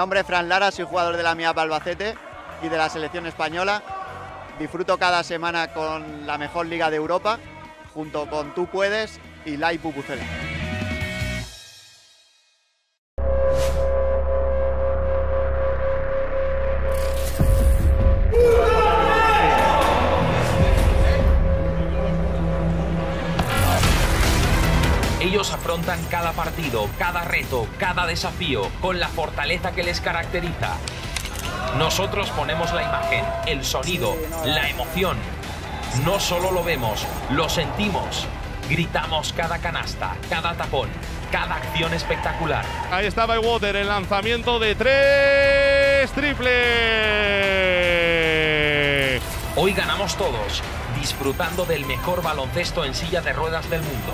Nombre es Fran Lara, soy jugador de la MIAP Albacete y de la selección española. Disfruto cada semana con la mejor liga de Europa, junto con Tú Puedes y Lai Pupucela. Ellos afrontan cada partido, cada reto, cada desafío con la fortaleza que les caracteriza. Nosotros ponemos la imagen, el sonido, la emoción. No solo lo vemos, lo sentimos. Gritamos cada canasta, cada tapón, cada acción espectacular. Ahí estaba Water, el lanzamiento de tres triples. Hoy ganamos todos, disfrutando del mejor baloncesto en silla de ruedas del mundo.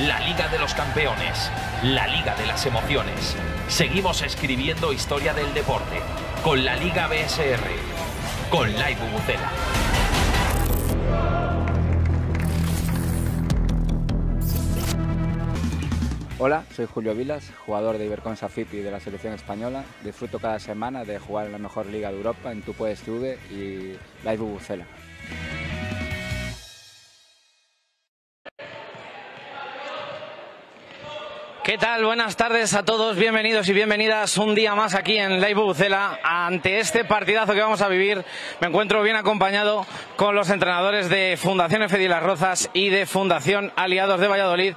La Liga de los Campeones, la Liga de las Emociones. Seguimos escribiendo historia del deporte con la Liga BSR, con Live Bubucela. Hola, soy Julio Vilas, jugador de Iberconsa FIPI de la selección española. Disfruto cada semana de jugar en la mejor liga de Europa, en Tu Puedes TV y Live Bubucela. ¿Qué tal? Buenas tardes a todos, bienvenidos y bienvenidas un día más aquí en Live Bucela. Ante este partidazo que vamos a vivir, me encuentro bien acompañado con los entrenadores de Fundación F. Las Rozas y de Fundación Aliados de Valladolid.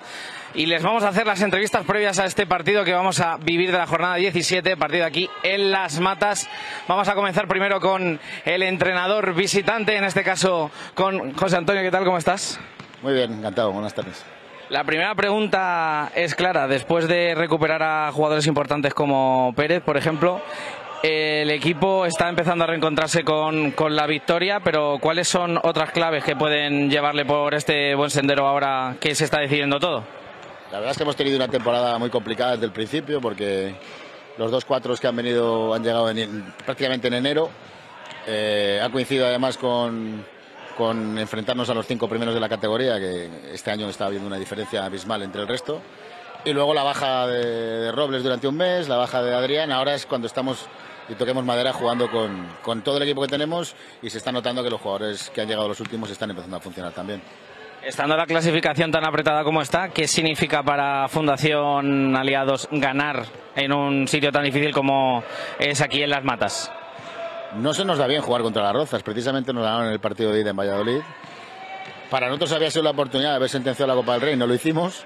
Y les vamos a hacer las entrevistas previas a este partido que vamos a vivir de la jornada 17, partido aquí en Las Matas. Vamos a comenzar primero con el entrenador visitante, en este caso con José Antonio. ¿Qué tal? ¿Cómo estás? Muy bien, encantado. Buenas tardes. La primera pregunta es clara. Después de recuperar a jugadores importantes como Pérez, por ejemplo, el equipo está empezando a reencontrarse con, con, la victoria, pero ¿cuáles son otras claves que pueden llevarle por este buen sendero ahora que se está decidiendo todo? La verdad es que hemos tenido una temporada muy complicada desde el principio porque los dos cuatros que han venido han llegado en, prácticamente en enero. Eh, ha coincidido además con, con enfrentarnos a los cinco primeros de la categoría, que este año está habiendo una diferencia abismal entre el resto. Y luego la baja de, de Robles durante un mes, la baja de Adrián. Ahora es cuando estamos y toquemos madera jugando con, con, todo el equipo que tenemos y se está notando que los jugadores que han llegado los últimos están empezando a funcionar también. Estando la clasificación tan apretada como está, ¿qué significa para Fundación Aliados ganar en un sitio tan difícil como es aquí en Las Matas? No se nos da bien jugar contra las Rozas, precisamente nos ganaron en el partido de ida en Valladolid. Para nosotros había sido la oportunidad de haber sentenciado la Copa del Rey, no lo hicimos.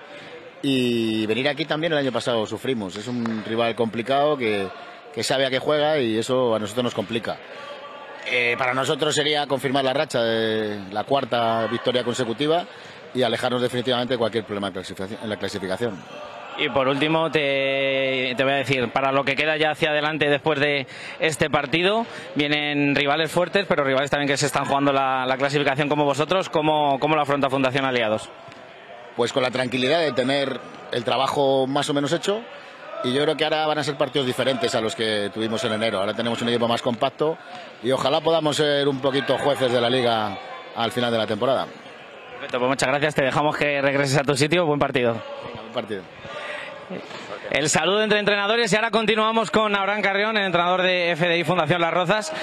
Y venir aquí también el año pasado sufrimos. Es un rival complicado que, que sabe a qué juega y eso a nosotros nos complica. Eh, para nosotros sería confirmar la racha de la cuarta victoria consecutiva y alejarnos definitivamente de cualquier problema en la clasificación. Y por último, te, te, voy a decir, para lo que queda ya hacia adelante después de este partido, vienen rivales fuertes, pero rivales también que se están jugando la, la clasificación como vosotros. ¿Cómo, ¿Cómo lo afronta Fundación Aliados? Pues con la tranquilidad de tener el trabajo más o menos hecho. Y yo creo que ahora van a ser partidos diferentes a los que tuvimos en enero. Ahora tenemos un equipo más compacto y ojalá podamos ser un poquito jueces de la liga al final de la temporada. Perfecto, pues muchas gracias. Te dejamos que regreses a tu sitio. Buen partido. Venga, buen partido. El saludo entre entrenadores y ahora continuamos con Abraham Carrión, el entrenador de FDI Fundación Las Rozas.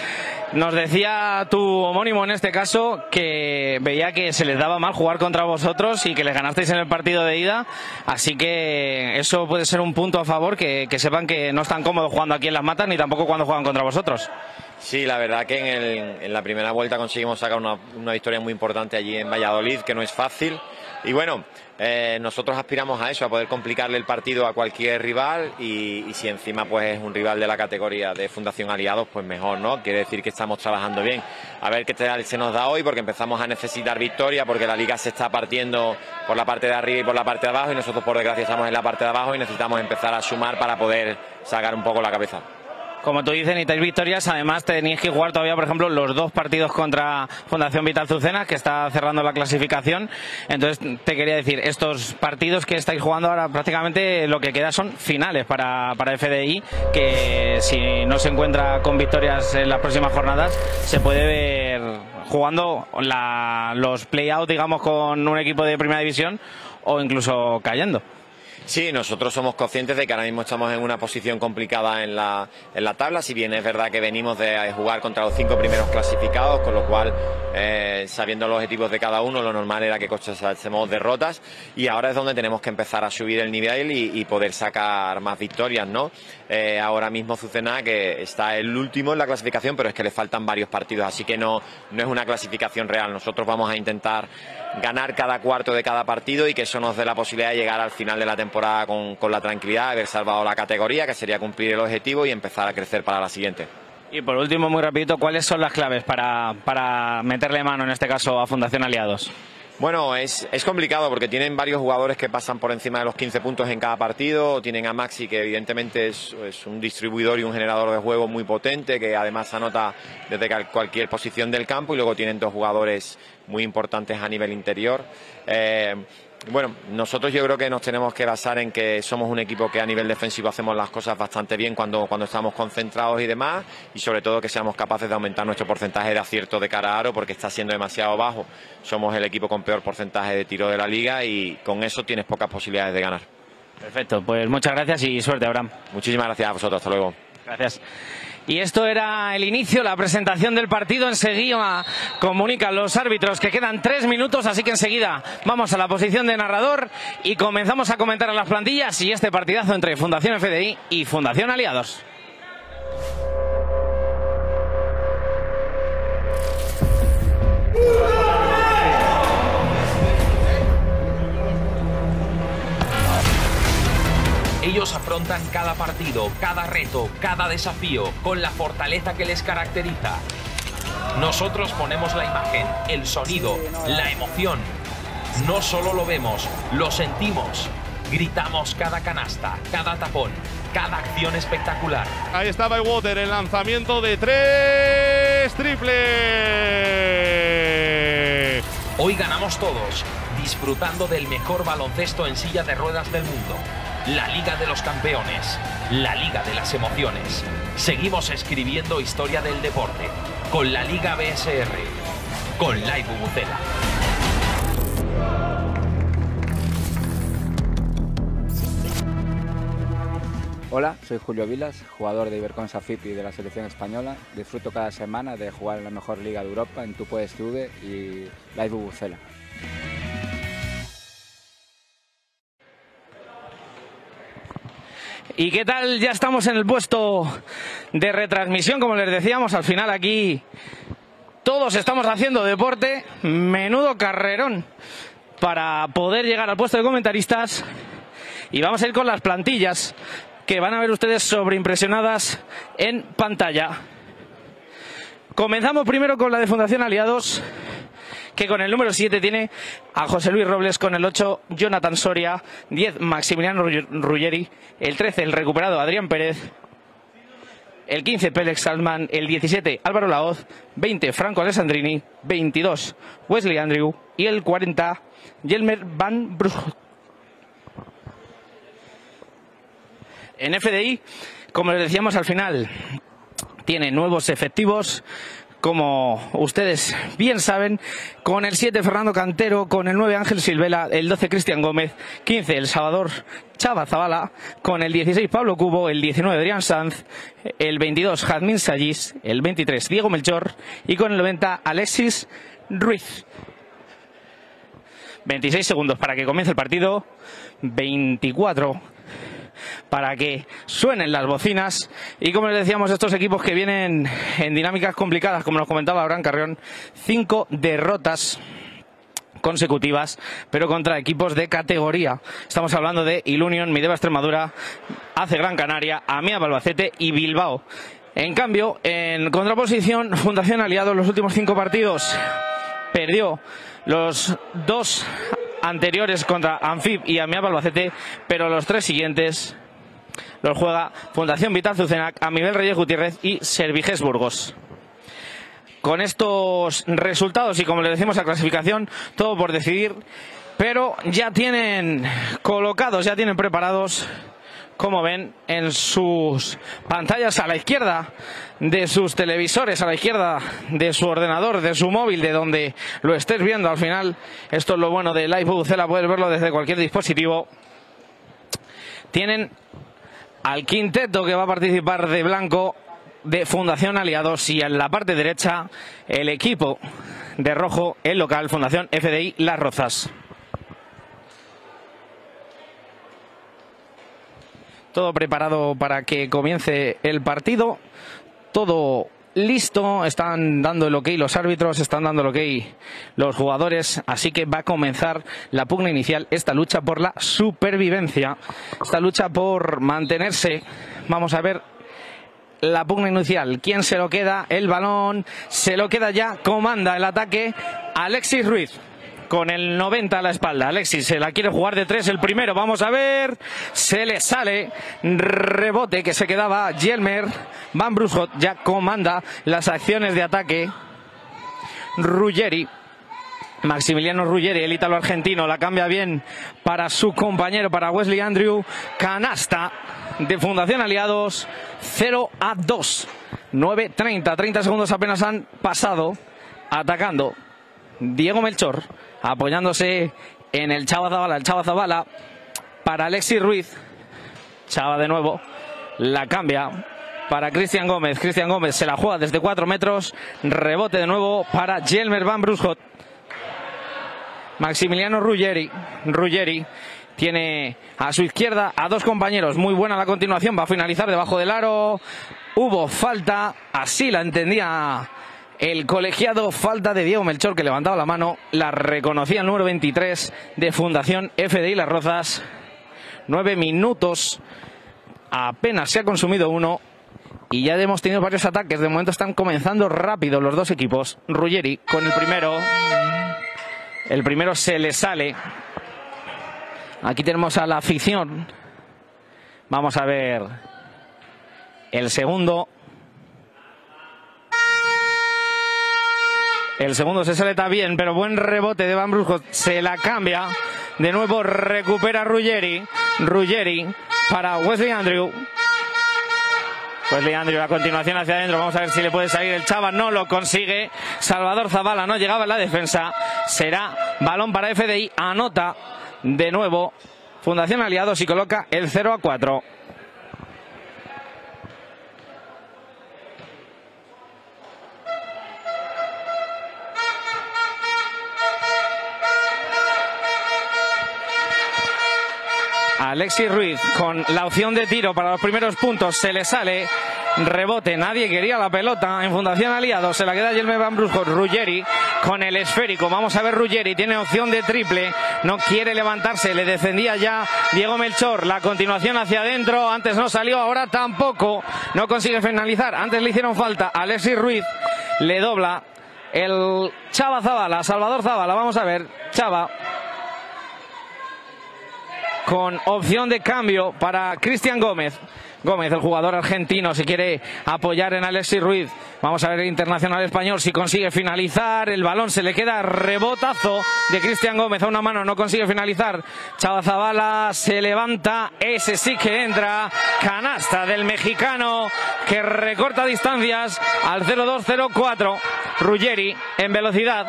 Nos decía tu homónimo en este caso que veía que se les daba mal jugar contra vosotros y que les ganasteis en el partido de ida, así que eso puede ser un punto a favor, que, sepan que no están cómodos jugando aquí en Las Matas ni tampoco cuando juegan contra vosotros. Sí, la verdad que en la primera vuelta conseguimos sacar una, una victoria muy importante allí en Valladolid, que no es fácil. Y bueno, eh, nosotros aspiramos a eso, a poder complicarle el partido a cualquier rival y, y, si encima pues es un rival de la categoría de Fundación Aliados, pues mejor, ¿no? Quiere decir que estamos trabajando bien. A ver qué tal se nos da hoy porque empezamos a necesitar victoria porque la liga se está partiendo por la parte de arriba y por la parte de abajo y nosotros por desgracia estamos en la parte de abajo y necesitamos empezar a sumar para poder sacar un poco la cabeza como tú dices, necesitáis victorias. Además, tenéis que jugar todavía, por ejemplo, los dos partidos contra Fundación Vital Zucena, que está cerrando la clasificación. Entonces, te quería decir, estos partidos que estáis jugando ahora, prácticamente lo que queda son finales para, para FDI, que si no se encuentra con victorias en las próximas jornadas, se puede ver jugando la, los play-out, digamos, con un equipo de primera división o incluso cayendo. Sí, nosotros somos conscientes de que ahora mismo estamos en una posición complicada en la, en la tabla, si bien es verdad que venimos de jugar contra los cinco primeros clasificados, con lo cual, eh, sabiendo los objetivos de cada uno, lo normal era que cosechásemos derrotas y ahora es donde tenemos que empezar a subir el nivel y, poder sacar más victorias, ¿no? Eh, ahora mismo Zucena que está el último en la clasificación, pero es que le faltan varios partidos, así que no, no es una clasificación real. Nosotros vamos a intentar ganar cada cuarto de cada partido y que eso nos dé la posibilidad de llegar al final de la temporada con, con la tranquilidad, de haber salvado la categoría, que sería cumplir el objetivo y empezar a crecer para la siguiente. Y por último, muy rapidito, ¿cuáles son las claves para, para meterle mano, en este caso, a Fundación Aliados? Bueno, es, es, complicado porque tienen varios jugadores que pasan por encima de los 15 puntos en cada partido. Tienen a Maxi, que evidentemente es, es un distribuidor y un generador de juego muy potente, que además anota desde cualquier posición del campo. Y luego tienen dos jugadores muy importantes a nivel interior. Eh, bueno, nosotros yo creo que nos tenemos que basar en que somos un equipo que a nivel defensivo hacemos las cosas bastante bien cuando, cuando estamos concentrados y demás, y sobre todo que seamos capaces de aumentar nuestro porcentaje de acierto de cara a aro porque está siendo demasiado bajo. Somos el equipo con peor porcentaje de tiro de la liga y con eso tienes pocas posibilidades de ganar. Perfecto, pues muchas gracias y suerte, Abraham. Muchísimas gracias a vosotros, hasta luego. Gracias. Y esto era el inicio, la presentación del partido. Enseguida comunican los árbitros que quedan tres minutos, así que enseguida vamos a la posición de narrador y comenzamos a comentar a las plantillas y este partidazo entre Fundación FDI y Fundación Aliados. Ellos afrontan cada partido, cada reto, cada desafío con la fortaleza que les caracteriza. Nosotros ponemos la imagen, el sonido, la emoción. No solo lo vemos, lo sentimos. Gritamos cada canasta, cada tapón, cada acción espectacular. Ahí estaba Water, el lanzamiento de tres triples. Hoy ganamos todos, disfrutando del mejor baloncesto en silla de ruedas del mundo la Liga de los Campeones, la Liga de las Emociones. Seguimos escribiendo historia del deporte con la Liga BSR, con Live Bubucela. Hola, soy Julio Vilas, jugador de Iberconsa FIPI de la selección española. Disfruto cada semana de jugar en la mejor liga de Europa en Tu Puedes TV y Live Bubucela. ¿Y qué tal? Ya estamos en el puesto de retransmisión, como les decíamos, al final aquí todos estamos haciendo deporte, menudo carrerón para poder llegar al puesto de comentaristas y vamos a ir con las plantillas que van a ver ustedes sobreimpresionadas en pantalla. Comenzamos primero con la de Fundación Aliados que con el número 7 tiene a José Luis Robles, con el 8 Jonathan Soria, 10 Maximiliano Ruggeri, el 13 el recuperado Adrián Pérez, el 15 Pélex Salman, el 17 Álvaro Laoz, 20 Franco Alessandrini, 22 Wesley Andrew y el 40 Jelmer Van Brugge. En FDI, como les decíamos al final, tiene nuevos efectivos, como ustedes bien saben, con el 7 Fernando Cantero, con el 9 Ángel Silvela, el 12 Cristian Gómez, 15 El Salvador Chava Zavala, con el 16 Pablo Cubo, el 19 Adrián Sanz, el 22 Jadmin Sallis, el 23 Diego Melchor y con el 90 Alexis Ruiz. 26 segundos para que comience el partido, 24 para que suenen las bocinas. Y como les decíamos, estos equipos que vienen en dinámicas complicadas, como nos comentaba Abraham Carrión, cinco derrotas consecutivas, pero contra equipos de categoría. Estamos hablando de Ilunion, Mideva Extremadura, Hace Gran Canaria, Amia Balbacete y Bilbao. En cambio, en contraposición, Fundación Aliado en los últimos cinco partidos perdió los dos anteriores contra Anfib y Amia Balbacete, pero los tres siguientes los juega Fundación Vital Zucenac, Amibel Reyes Gutiérrez y Serviges Burgos. Con estos resultados y como les decimos a clasificación, todo por decidir, pero ya tienen colocados, ya tienen preparados como ven en sus pantallas a la izquierda de sus televisores, a la izquierda de su ordenador, de su móvil, de donde lo estés viendo al final. Esto es lo bueno de Live Bucela, puedes verlo desde cualquier dispositivo. tienen al quinteto que va a participar de blanco de Fundación Aliados y en la parte derecha el equipo de rojo, el local, Fundación FDI Las Rozas. Todo preparado para que comience el partido. Todo listo. Están dando el ok los árbitros, están dando el ok los jugadores. Así que va a comenzar la pugna inicial. Esta lucha por la supervivencia. Esta lucha por mantenerse. Vamos a ver la pugna inicial. ¿Quién se lo queda? El balón se lo queda ya. Comanda el ataque Alexis Ruiz con el 90 a la espalda. Alexis se la quiere jugar de tres el primero. Vamos a ver. Se le sale. Rebote que se quedaba Jelmer. Van Bruscott ya comanda las acciones de ataque. Ruggeri. Maximiliano Ruggeri, el ítalo argentino, la cambia bien para su compañero, para Wesley Andrew. Canasta de Fundación Aliados, 0 a 2. 9-30, 30 segundos apenas han pasado atacando Diego Melchor apoyándose en el Chava Zabala, el Chava Zabala para Alexis Ruiz. Chava de nuevo, la cambia para Cristian Gómez. Cristian Gómez se la juega desde 4 metros. Rebote de nuevo para Jelmer Van Bruscott. Maximiliano Ruggeri. Ruggeri tiene a su izquierda a dos compañeros. Muy buena la continuación. Va a finalizar debajo del aro. Hubo falta. Así la entendía el colegiado falta de Diego Melchor que levantaba la mano, la reconocía el número 23 de Fundación FDI Las Rozas. Nueve minutos, apenas se ha consumido uno y ya hemos tenido varios ataques. De momento están comenzando rápido los dos equipos. Ruggeri con el primero. El primero se le sale. Aquí tenemos a la afición. Vamos a ver el segundo. El segundo se sale bien, pero buen rebote de Van Brusco. Se la cambia. De nuevo recupera Ruggeri. Ruggeri para Wesley Andrew. Wesley Andrew a continuación hacia adentro. Vamos a ver si le puede salir el Chava. No lo consigue. Salvador Zavala no llegaba en la defensa. Será balón para FDI. Anota de nuevo Fundación Aliados y coloca el 0 a 4. Alexis Ruiz con la opción de tiro para los primeros puntos. Se le sale. Rebote, nadie quería la pelota en Fundación Aliado. Se la queda Yelme Van Brusco. Ruggeri con el esférico. Vamos a ver Ruggeri. Tiene opción de triple. No quiere levantarse. Le defendía ya Diego Melchor. La continuación hacia adentro. Antes no salió, ahora tampoco. No consigue finalizar. Antes le hicieron falta. Alexis Ruiz le dobla el Chava Zabala. Salvador Zabala. Vamos a ver. Chava con opción de cambio para Cristian Gómez. Gómez, el jugador argentino, si quiere apoyar en Alexis Ruiz. Vamos a ver el internacional español si consigue finalizar. El balón se le queda rebotazo de Cristian Gómez a una mano, no consigue finalizar. Chava Zabala se levanta, ese sí que entra. Canasta del mexicano que recorta distancias al 0-2-0-4. Ruggeri en velocidad.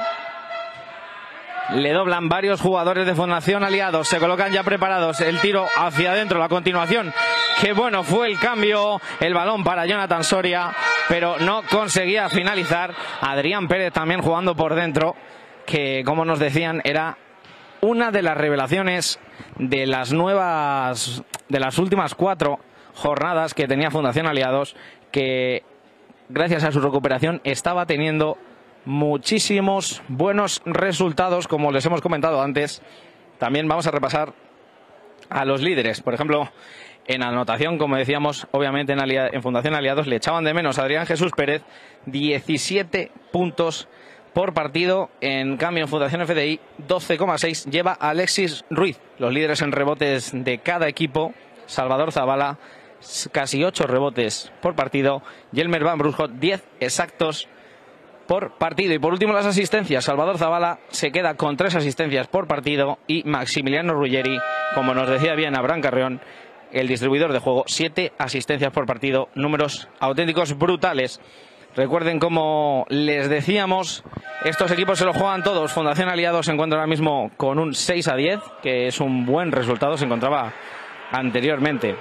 Le doblan varios jugadores de Fundación Aliados. Se colocan ya preparados. El tiro hacia adentro. La continuación. Qué bueno fue el cambio. El balón para Jonathan Soria. Pero no conseguía finalizar. Adrián Pérez también jugando por dentro. Que, como nos decían, era una de las revelaciones de las nuevas. de las últimas cuatro jornadas que tenía Fundación Aliados. Que gracias a su recuperación estaba teniendo muchísimos buenos resultados, como les hemos comentado antes. También vamos a repasar a los líderes. Por ejemplo, en anotación, como decíamos, obviamente en, en Fundación Aliados le echaban de menos a Adrián Jesús Pérez, 17 puntos por partido. En cambio, en Fundación FDI, 12,6 lleva Alexis Ruiz. Los líderes en rebotes de cada equipo, Salvador Zavala, casi 8 rebotes por partido. Yelmer Van Brusco, 10 exactos por partido. Y por último, las asistencias. Salvador Zavala se queda con tres asistencias por partido y Maximiliano Ruggeri, como nos decía bien Abraham Carreón, el distribuidor de juego, siete asistencias por partido, números auténticos brutales. Recuerden, como les decíamos, estos equipos se lo juegan todos. Fundación Aliados se encuentra ahora mismo con un 6 a 10, que es un buen resultado. Se encontraba anteriormente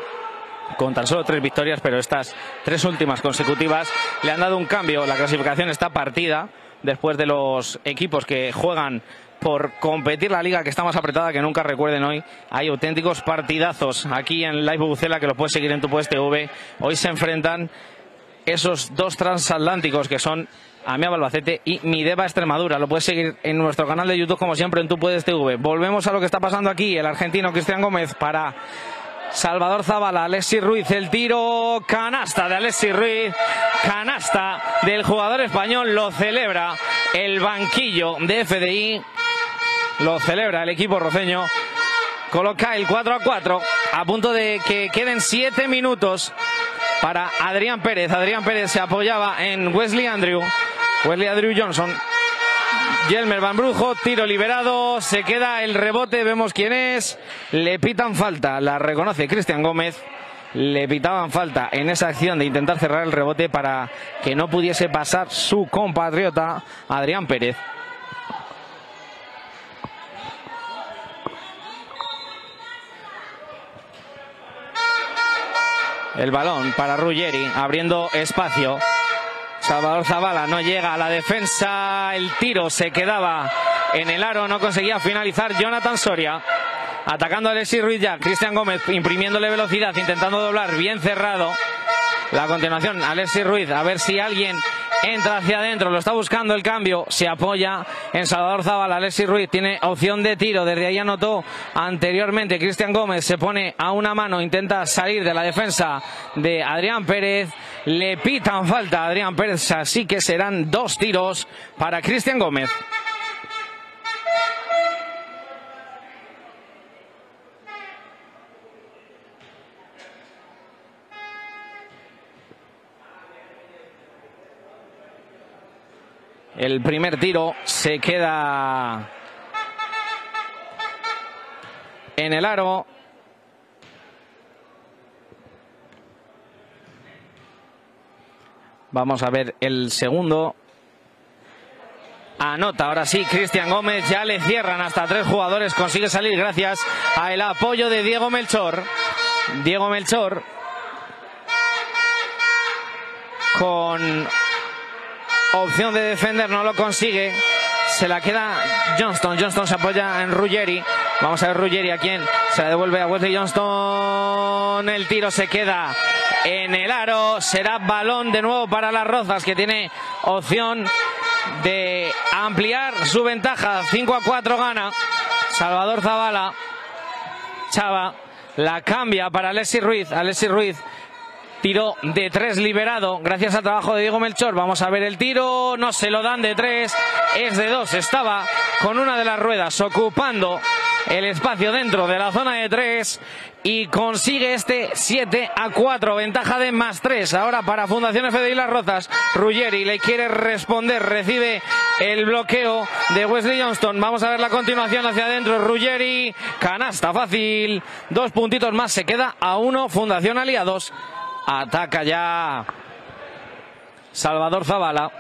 con tan solo tres victorias, pero estas tres últimas consecutivas le han dado un cambio. La clasificación está partida después de los equipos que juegan por competir la liga que está más apretada que nunca. Recuerden hoy, hay auténticos partidazos aquí en Live Bucela que lo puedes seguir en tu puesto TV. Hoy se enfrentan esos dos transatlánticos que son Amia Balbacete y Mideva Extremadura. Lo puedes seguir en nuestro canal de YouTube como siempre en tu puedes TV. Volvemos a lo que está pasando aquí. El argentino Cristian Gómez para Salvador Zavala, Alexis Ruiz, el tiro canasta de Alexis Ruiz, canasta del jugador español, lo celebra el banquillo de FDI, lo celebra el equipo roceño, coloca el 4 a 4, a punto de que queden 7 minutos para Adrián Pérez. Adrián Pérez se apoyaba en Wesley Andrew, Wesley Andrew Johnson, Yelmer Van Brujo, tiro liberado, se queda el rebote, vemos quién es, le pitan falta, la reconoce Cristian Gómez, le pitaban falta en esa acción de intentar cerrar el rebote para que no pudiese pasar su compatriota Adrián Pérez. El balón para Ruggeri, abriendo espacio. Salvador Zavala no llega a la defensa, el tiro se quedaba en el aro, no conseguía finalizar Jonathan Soria. Atacando a Alexis Ruiz ya, Cristian Gómez imprimiéndole velocidad, intentando doblar, bien cerrado. La continuación, Alexis Ruiz, a ver si alguien entra hacia adentro, lo está buscando el cambio, se apoya en Salvador Zavala, Alexis Ruiz tiene opción de tiro, desde ahí anotó anteriormente Cristian Gómez, se pone a una mano, intenta salir de la defensa de Adrián Pérez, le pitan falta a Adrián Pérez, así que serán dos tiros para Cristian Gómez. El primer tiro se queda en el aro. Vamos a ver el segundo. Anota ahora sí Cristian Gómez, ya le cierran hasta tres jugadores, consigue salir gracias al apoyo de Diego Melchor. Diego Melchor con opción de defender, no lo consigue. Se la queda Johnston. Johnston se apoya en Ruggeri. Vamos a ver Ruggeri a quién. Se la devuelve a Wesley Johnston. El tiro se queda en el aro. Será balón de nuevo para las Rozas que tiene opción de ampliar su ventaja. 5 a 4 gana. Salvador Zavala. Chava la cambia para Alexis Ruiz. Alexis Ruiz Tiro de tres liberado gracias al trabajo de Diego Melchor. Vamos a ver el tiro. No se lo dan de tres. Es de dos. Estaba con una de las ruedas ocupando el espacio dentro de la zona de tres y consigue este 7 a 4, ventaja de más 3. Ahora para Fundación FDI Las Rozas, Ruggeri le quiere responder, recibe el bloqueo de Wesley Johnston. Vamos a ver la continuación hacia adentro, Ruggeri, canasta fácil, dos puntitos más, se queda a uno, Fundación Aliados. Ataca ya Salvador Zavala.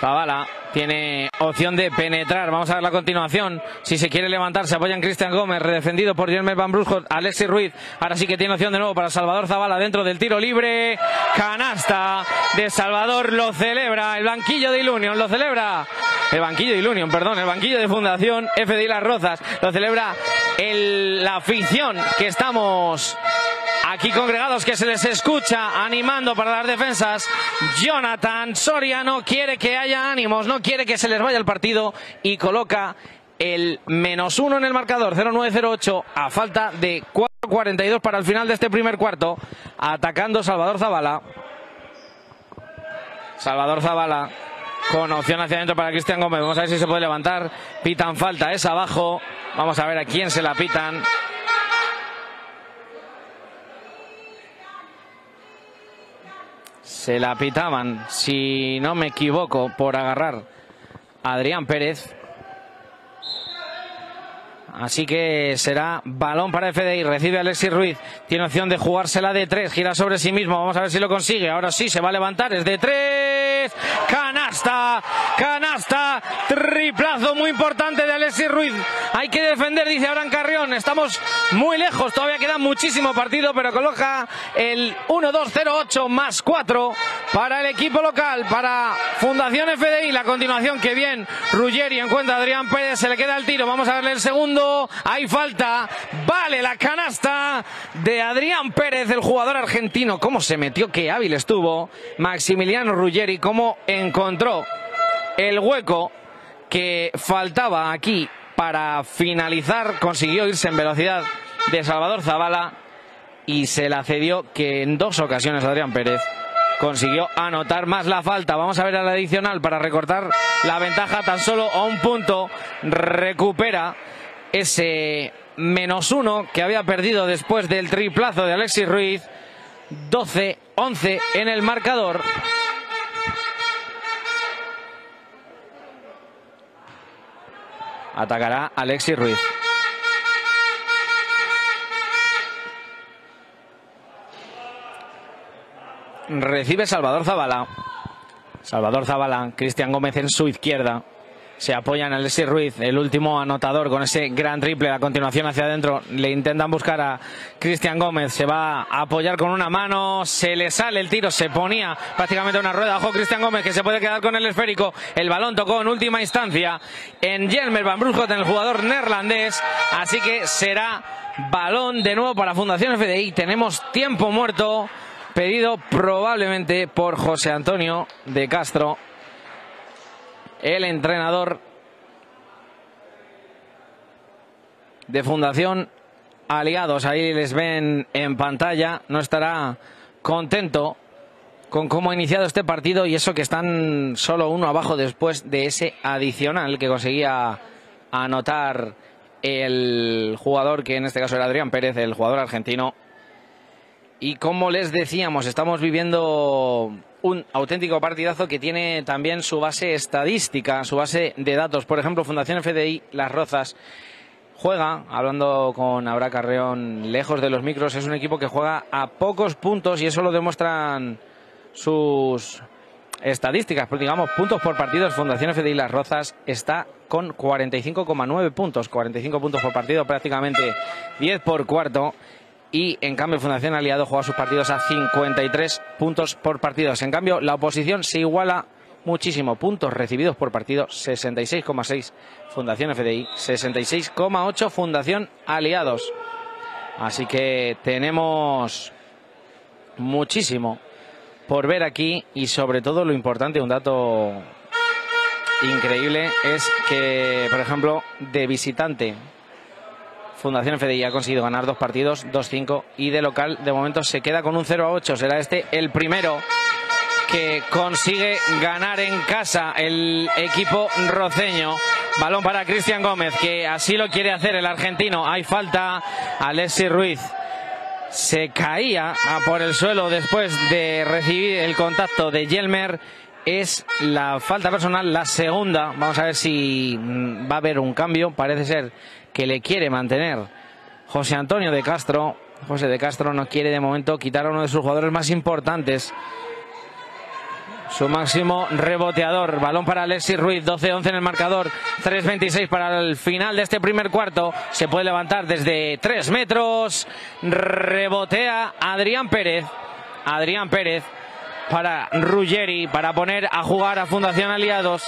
Zavala tiene opción de penetrar. Vamos a ver la continuación. Si se quiere levantar, se apoya en Cristian Gómez, redefendido por Jeremy Van Brusco, Alexis Ruiz. Ahora sí que tiene opción de nuevo para Salvador Zavala dentro del tiro libre. Canasta de Salvador, lo celebra. El banquillo de Ilunion, lo celebra. El banquillo de Ilunion, perdón, el banquillo de Fundación FDI Las Rozas. Lo celebra el, la afición que estamos aquí congregados que se les escucha animando para las defensas. Jonathan Soria no quiere que haya ánimos, no quiere que se les vaya el partido y coloca el menos uno en el marcador, 0-9-0-8, a falta de 4.42 para el final de este primer cuarto, atacando Salvador Zavala. Salvador Zavala con opción hacia adentro para Cristian Gómez. Vamos a ver si se puede levantar. Pitan falta, es abajo. Vamos a ver a quién se la pitan. Se la pitaban, si no me equivoco, por agarrar a Adrián Pérez. Así que será balón para FDI. Recibe Alexis Ruiz. Tiene opción de jugársela de tres. Gira sobre sí mismo. Vamos a ver si lo consigue. Ahora sí se va a levantar. Es de tres. Canasta. Canasta. Triplazo muy importante de Alexis Ruiz. Hay que defender, dice Abraham Carrión. Estamos muy lejos. Todavía queda muchísimo partido, pero coloca el 1-2-0-8 más 4 para el equipo local, para Fundación FDI. La continuación que bien Ruggeri encuentra a Adrián Pérez. Se le queda el tiro. Vamos a verle el segundo. Hay falta. Vale la canasta de Adrián Pérez, el jugador argentino. Cómo se metió, qué hábil estuvo. Maximiliano Ruggeri, cómo encontró el hueco que faltaba aquí para finalizar. Consiguió irse en velocidad de Salvador Zavala y se la cedió que en dos ocasiones Adrián Pérez consiguió anotar más la falta. Vamos a ver al adicional para recortar la ventaja tan solo a un punto. Recupera ese menos uno que había perdido después del triplazo de Alexis Ruiz. 12-11 en el marcador. Atacará Alexis Ruiz. Recibe Salvador Zabala. Salvador Zabala, Cristian Gómez en su izquierda se apoyan en Alexis Ruiz, el último anotador con ese gran triple. A continuación hacia adentro le intentan buscar a Cristian Gómez. Se va a apoyar con una mano, se le sale el tiro, se ponía prácticamente una rueda. Ojo Cristian Gómez que se puede quedar con el esférico. El balón tocó en última instancia en Jelmer Van Brugge, el jugador neerlandés. Así que será balón de nuevo para Fundación FDI. Tenemos tiempo muerto pedido probablemente por José Antonio de Castro el entrenador de Fundación Aliados. Ahí les ven en pantalla. No estará contento con cómo ha iniciado este partido y eso que están solo uno abajo después de ese adicional que conseguía anotar el jugador que en este caso era Adrián Pérez, el jugador argentino. Y como les decíamos, estamos viviendo un auténtico partidazo que tiene también su base estadística, su base de datos. Por ejemplo, Fundación FDI Las Rozas juega, hablando con Abra Carreón, lejos de los micros, es un equipo que juega a pocos puntos y eso lo demuestran sus estadísticas, pues digamos, puntos por partidos. Fundación FDI Las Rozas está con 45,9 puntos, 45 puntos por partido, prácticamente 10 por cuarto y en cambio Fundación Aliado juega sus partidos a 53 puntos por partido. En cambio, la oposición se iguala muchísimo. Puntos recibidos por partido, 66,6 Fundación FDI, 66,8 Fundación Aliados. Así que tenemos muchísimo por ver aquí y sobre todo lo importante, un dato increíble es que, por ejemplo, de visitante Fundación FDI ha conseguido ganar dos partidos, 2-5 y de local de momento se queda con un 0-8. Será este el primero que consigue ganar en casa el equipo roceño. Balón para Cristian Gómez, que así lo quiere hacer el argentino. Hay falta. Alexis Ruiz se caía por el suelo después de recibir el contacto de Yelmer. Es la falta personal, la segunda. Vamos a ver si mm, va a haber un cambio. Parece ser que le quiere mantener José Antonio de Castro. José de Castro no quiere de momento quitar a uno de sus jugadores más importantes. Su máximo reboteador. Balón para Alexis Ruiz. 12-11 en el marcador. 3-26 para el final de este primer cuarto. Se puede levantar desde 3 metros. Rebotea Adrián Pérez. Adrián Pérez para Ruggeri. Para poner a jugar a Fundación Aliados.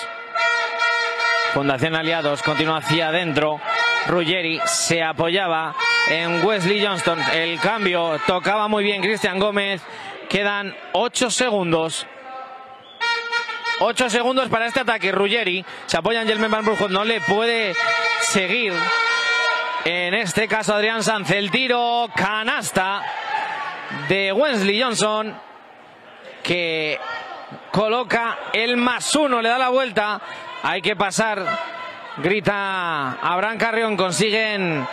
Fundación Aliados continúa hacia adentro. Ruggeri se apoyaba en Wesley Johnston. El cambio tocaba muy bien Cristian Gómez. Quedan 8 segundos. 8 segundos para este ataque. Ruggeri se apoya en Jelmen Van. No le puede seguir. En este caso Adrián Sanz. El tiro canasta de Wesley Johnson. Que coloca el más uno. Le da la vuelta. Hay que pasar. Grita Abraham Carrión, consiguen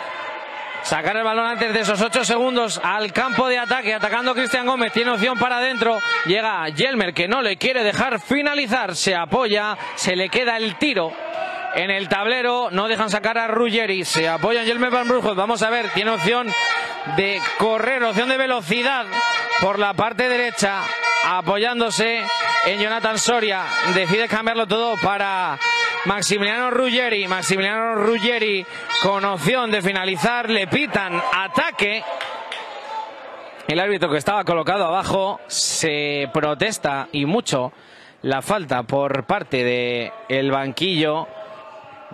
sacar el balón antes de esos ocho segundos al campo de ataque, atacando Cristian Gómez, tiene opción para adentro, llega Yelmer que no le quiere dejar finalizar, se apoya, se le queda el tiro en el tablero, no dejan sacar a Ruggeri, se apoyan Jelme Van Brujos, vamos a ver, tiene opción de correr, opción de velocidad por la parte derecha, apoyándose en Jonathan Soria, decide cambiarlo todo para Maximiliano Ruggeri, Maximiliano Ruggeri con opción de finalizar, le pitan ataque. El árbitro que estaba colocado abajo se protesta y mucho la falta por parte de el banquillo.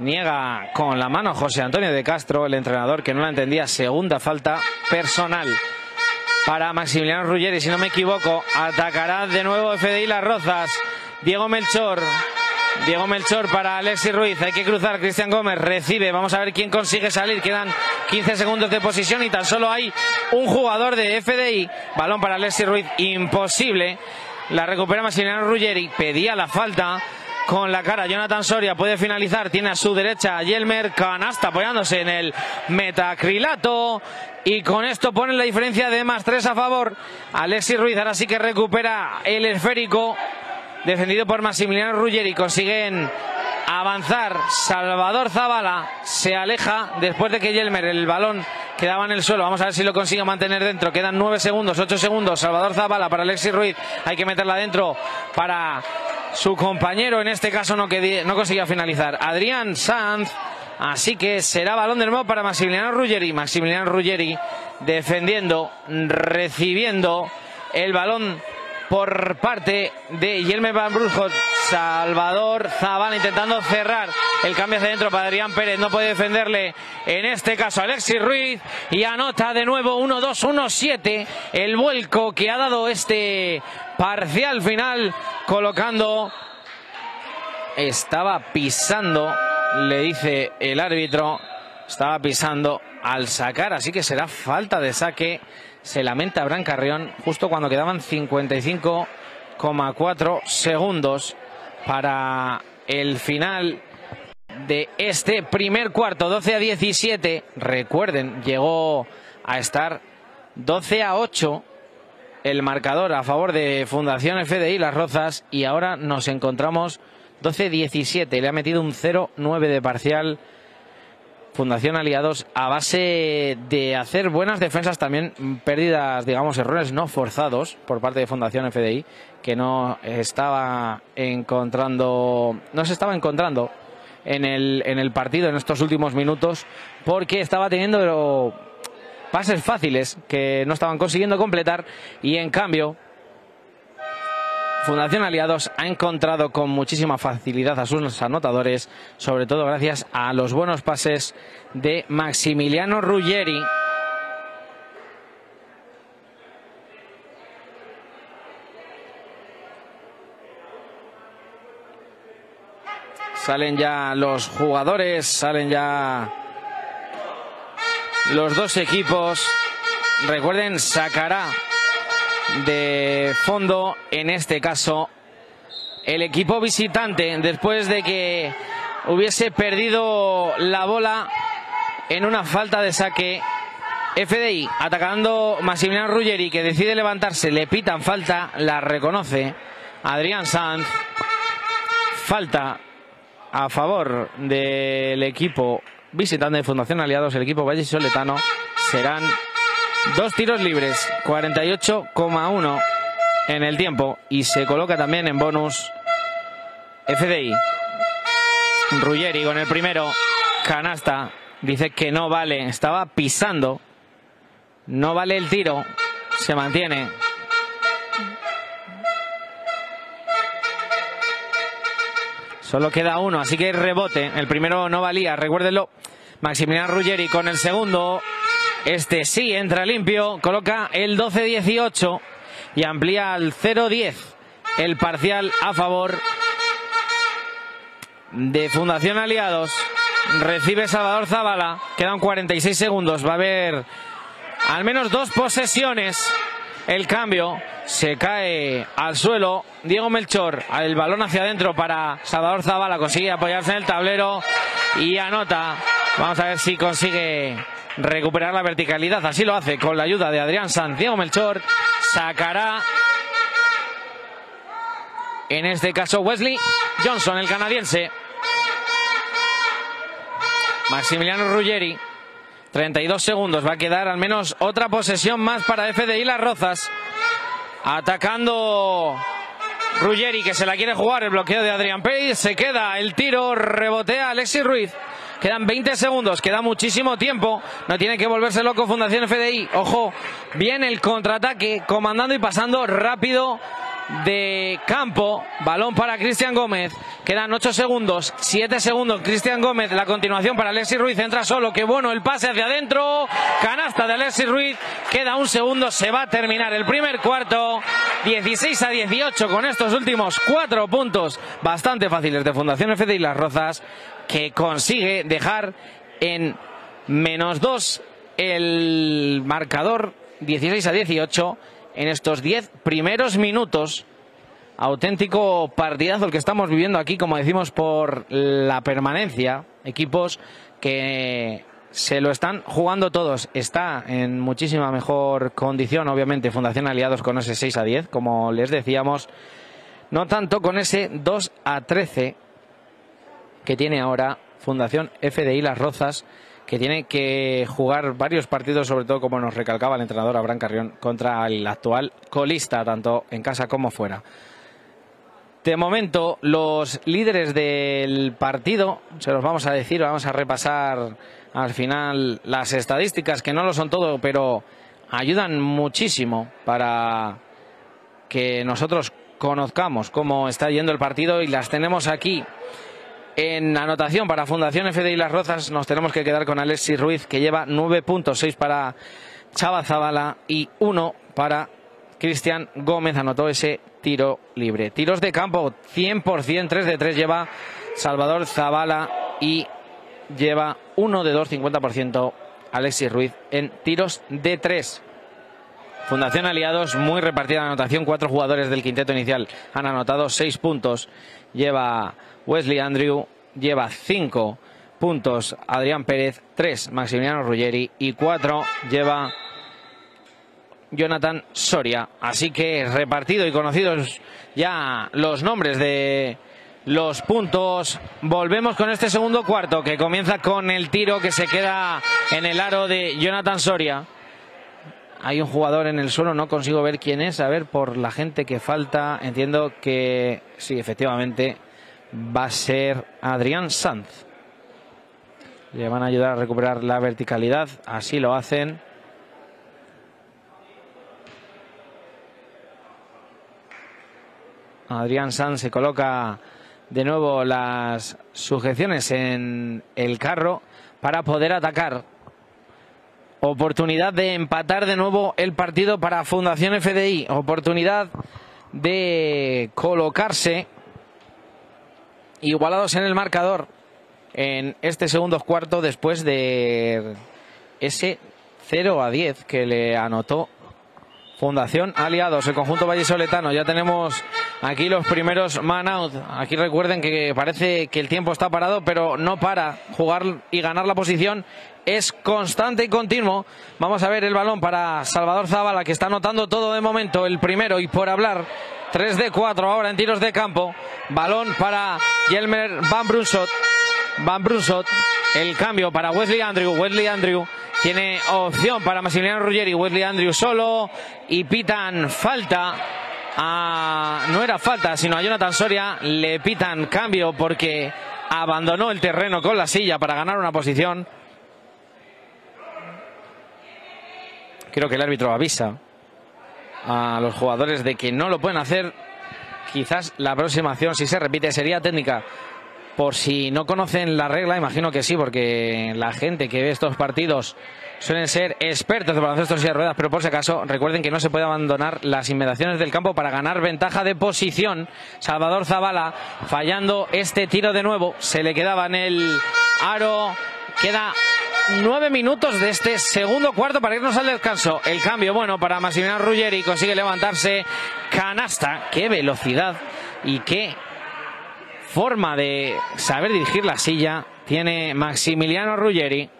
Niega con la mano José Antonio de Castro, el entrenador que no la entendía. Segunda falta personal para Maximiliano Ruggeri, si no me equivoco. Atacará de nuevo FDI Las Rozas. Diego Melchor. Diego Melchor para Alexis Ruiz. Hay que cruzar. Cristian Gómez recibe. Vamos a ver quién consigue salir. Quedan 15 segundos de posición y tan solo hay un jugador de FDI. Balón para Alexis Ruiz. Imposible. La recupera Maximiliano Ruggeri. Pedía la falta con la cara. Jonathan Soria puede finalizar. Tiene a su derecha a Yelmer Canasta apoyándose en el metacrilato. Y con esto pone la diferencia de más tres a favor. Alexis Ruiz ahora sí que recupera el esférico. Defendido por Maximiliano Ruggeri. Consiguen avanzar. Salvador Zavala se aleja después de que Yelmer el balón quedaba en el suelo. Vamos a ver si lo consigue mantener dentro. Quedan nueve segundos, ocho segundos. Salvador Zavala para Alexis Ruiz. Hay que meterla dentro para su compañero. En este caso no, no consiguió finalizar. Adrián Sanz. Así que será balón de nuevo para Maximiliano Ruggeri. Maximiliano Ruggeri defendiendo, recibiendo el balón por parte de Yelme Van Brujos. Salvador Zavala intentando cerrar el cambio hacia adentro para Adrián Pérez. No puede defenderle en este caso Alexis Ruiz. Y anota de nuevo 1-2-1-7 el vuelco que ha dado este parcial final colocando. Estaba pisando, le dice el árbitro. Estaba pisando al sacar, así que será falta de saque se lamenta Bran Carrión justo cuando quedaban 55,4 segundos para el final de este primer cuarto, 12 a 17. Recuerden, llegó a estar 12 a 8 el marcador a favor de Fundación FDI Las Rozas y ahora nos encontramos 12-17. Le ha metido un 0-9 de parcial Fundación Aliados a base de hacer buenas defensas, también pérdidas, digamos, errores no forzados por parte de Fundación FDI, que no estaba encontrando, no se estaba encontrando en el, en el partido en estos últimos minutos, porque estaba teniendo pases fáciles que no estaban consiguiendo completar y en cambio Fundación Aliados ha encontrado con muchísima facilidad a sus anotadores, sobre todo gracias a los buenos pases de Maximiliano Ruggeri. Salen ya los jugadores, salen ya los dos equipos. Recuerden, sacará de fondo, en este caso, el equipo visitante, después de que hubiese perdido la bola en una falta de saque. FDI atacando Maximiliano Ruggeri que decide levantarse, le pitan falta, la reconoce Adrián Sanz. Falta a favor del equipo visitante de Fundación Aliados, el equipo Valle Soletano. Serán Dos tiros libres, 48,1 en el tiempo y se coloca también en bonus FDI. Ruggeri con el primero, canasta, dice que no vale, estaba pisando, no vale el tiro, se mantiene. Solo queda uno, así que rebote. El primero no valía, recuérdenlo. Maximiliano Ruggeri con el segundo. Este sí entra limpio, coloca el 12-18 y amplía al 0-10 el parcial a favor de Fundación Aliados. Recibe Salvador Zavala, quedan 46 segundos, va a haber al menos dos posesiones. El cambio se cae al suelo. Diego Melchor, el balón hacia adentro para Salvador Zavala, consigue apoyarse en el tablero y anota. Vamos a ver si consigue recuperar la verticalidad. Así lo hace con la ayuda de Adrián Santiago Melchor. Sacará en este caso Wesley Johnson, el canadiense. Maximiliano Ruggeri. 32 segundos. Va a quedar al menos otra posesión más para FDI Las Rozas. Atacando Ruggeri que se la quiere jugar. El bloqueo de Adrián Pérez. Se queda el tiro. Rebotea Alexis Ruiz. Quedan 20 segundos, queda muchísimo tiempo. No tiene que volverse loco Fundación FDI. Ojo, viene el contraataque, comandando y pasando rápido de campo. Balón para Cristian Gómez. Quedan 8 segundos, 7 segundos. Cristian Gómez, la continuación para Alexis Ruiz. Entra solo, qué bueno el pase hacia adentro. Canasta de Alexis Ruiz. Queda un segundo, se va a terminar el primer cuarto. 16 a 18 con estos últimos 4 puntos bastante fáciles de Fundación FDI Las Rozas que consigue dejar en menos 2 el marcador 16 a 18 en estos 10 primeros minutos. Auténtico partidazo el que estamos viviendo aquí, como decimos, por la permanencia. Equipos que se lo están jugando todos. Está en muchísima mejor condición, obviamente, Fundación Aliados con ese 6 a 10, como les decíamos. No tanto con ese 2 a 13 que tiene ahora Fundación FDI Las Rozas, que tiene que jugar varios partidos, sobre todo como nos recalcaba el entrenador Abraham Carrión, contra el actual colista, tanto en casa como fuera. De momento, los líderes del partido, se los vamos a decir, vamos a repasar al final las estadísticas, que no lo son todo, pero ayudan muchísimo para que nosotros conozcamos cómo está yendo el partido y las tenemos aquí en anotación para Fundación FDI Las Rozas nos tenemos que quedar con Alexis Ruiz que lleva 9.6 para Chava Zabala y 1 para Cristian Gómez. Anotó ese tiro libre. Tiros de campo 100%, 3 de 3 lleva Salvador Zabala y lleva 1 de 2, 50% Alexis Ruiz en tiros de 3. Fundación Aliados, muy repartida la anotación. Cuatro jugadores del quinteto inicial han anotado seis puntos. Lleva Wesley Andrew lleva 5 puntos Adrián Pérez, 3 Maximiliano Ruggeri y 4 lleva Jonathan Soria. Así que repartido y conocidos ya los nombres de los puntos. Volvemos con este segundo cuarto que comienza con el tiro que se queda en el aro de Jonathan Soria. Hay un jugador en el suelo, no consigo ver quién es. A ver, por la gente que falta, entiendo que sí, efectivamente, va a ser Adrián Sanz. Le van a ayudar a recuperar la verticalidad, así lo hacen. Adrián Sanz se coloca de nuevo las sujeciones en el carro para poder atacar. Oportunidad de empatar de nuevo el partido para Fundación FDI. Oportunidad de colocarse igualados en el marcador en este segundo cuarto después de ese 0 a 10 que le anotó Fundación Aliados, el conjunto vallisoletano. Ya tenemos aquí los primeros man out. Aquí recuerden que parece que el tiempo está parado, pero no para. Jugar y ganar la posición es constante y continuo. Vamos a ver el balón para Salvador Zavala, que está anotando todo de momento, el primero y por hablar 3 de 4 ahora en tiros de campo. Balón para Yelmer Van Brunsot. Van Brunsot. El cambio para Wesley Andrew. Wesley Andrew tiene opción para Maximiliano Ruggeri. Wesley Andrew solo. Y pitan falta. No era falta, sino a Jonathan Soria. Le pitan cambio porque abandonó el terreno con la silla para ganar una posición. Creo que el árbitro avisa a los jugadores de que no lo pueden hacer. Quizás la próxima acción, si se repite, sería técnica. Por si no conocen la regla, imagino que sí, porque la gente que ve estos partidos suelen ser expertos de baloncesto y de ruedas, pero por si acaso recuerden que no se puede abandonar las inmediaciones del campo para ganar ventaja de posición. Salvador Zavala fallando este tiro de nuevo, se le quedaba en el aro, queda nueve minutos de este segundo cuarto para irnos al descanso. El cambio, bueno, para Massimiliano Ruggeri consigue levantarse canasta. Qué velocidad y qué forma de saber dirigir la silla tiene Maximiliano Ruggeri.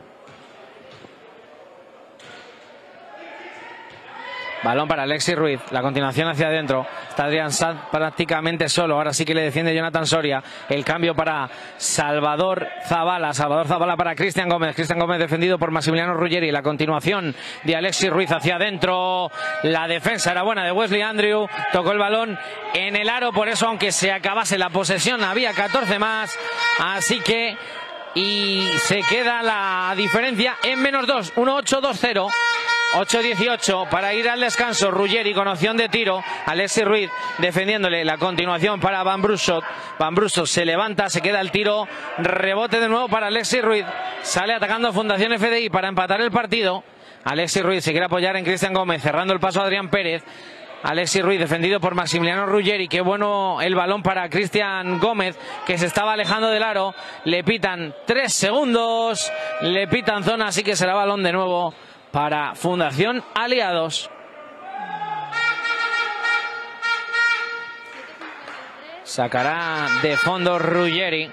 Balón para Alexis Ruiz. La continuación hacia adentro. Está Adrián Sanz prácticamente solo. Ahora sí que le defiende Jonathan Soria. El cambio para Salvador Zavala. Salvador Zavala para Cristian Gómez. Cristian Gómez defendido por Maximiliano Ruggeri. La continuación de Alexis Ruiz hacia adentro. La defensa era buena de Wesley Andrew. Tocó el balón en el aro. Por eso, aunque se acabase la posesión, había 14 más. Así que y se queda la diferencia en menos 2, 1-8-2-0. 8-18 para ir al descanso. Ruggeri con opción de tiro. Alexis Ruiz defendiéndole. La continuación para Van Brusot. Van Brusot se levanta, se queda el tiro. Rebote de nuevo para Alexis Ruiz. Sale atacando Fundación FDI para empatar el partido. Alexis Ruiz se quiere apoyar en Cristian Gómez, cerrando el paso a Adrián Pérez. Alexis Ruiz defendido por Maximiliano Ruggeri. Qué bueno el balón para Cristian Gómez que se estaba alejando del aro. Le pitan tres segundos. Le pitan zona, así que será balón de nuevo para Fundación Aliados. Sacará de fondo Ruggeri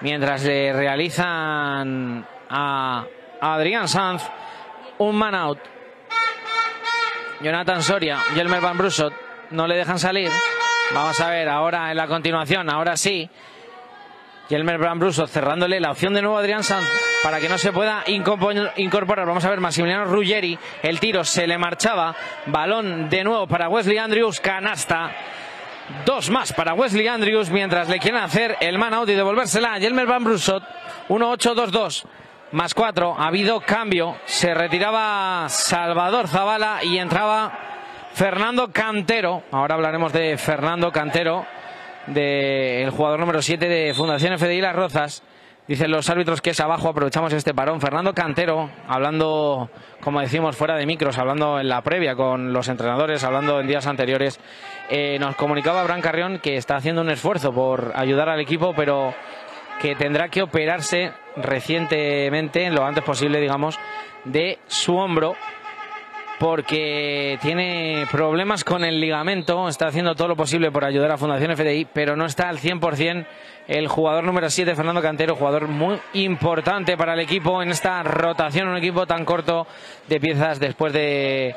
mientras le realizan a Adrián Sanz un man out. Jonathan Soria, Jelmer Van Brusot no le dejan salir. Vamos a ver ahora en la continuación, ahora sí. Jelmer Van Brusot cerrándole la opción de nuevo a Adrián Sanz para que no se pueda incorporar. Vamos a ver, Maximiliano Ruggeri, el tiro se le marchaba. Balón de nuevo para Wesley Andrews, canasta. Dos más para Wesley Andrews mientras le quieren hacer el man out y devolvérsela a Jelmer Van Brusot. 1-8-2-2 más 4. Ha habido cambio. Se retiraba Salvador Zavala y entraba Fernando Cantero. Ahora hablaremos de Fernando Cantero, del jugador número 7 de Fundación FDI Las Rozas. Dicen los árbitros que es abajo, aprovechamos este parón. Fernando Cantero, hablando, como decimos, fuera de micros, hablando en la previa con los entrenadores, hablando en días anteriores, eh, nos comunicaba Bran Carrión que está haciendo un esfuerzo por ayudar al equipo, pero que tendrá que operarse recientemente, lo antes posible, digamos, de su hombro porque tiene problemas con el ligamento, está haciendo todo lo posible por ayudar a Fundación FDI, pero no está al 100% el jugador número 7, Fernando Cantero, jugador muy importante para el equipo en esta rotación, un equipo tan corto de piezas después de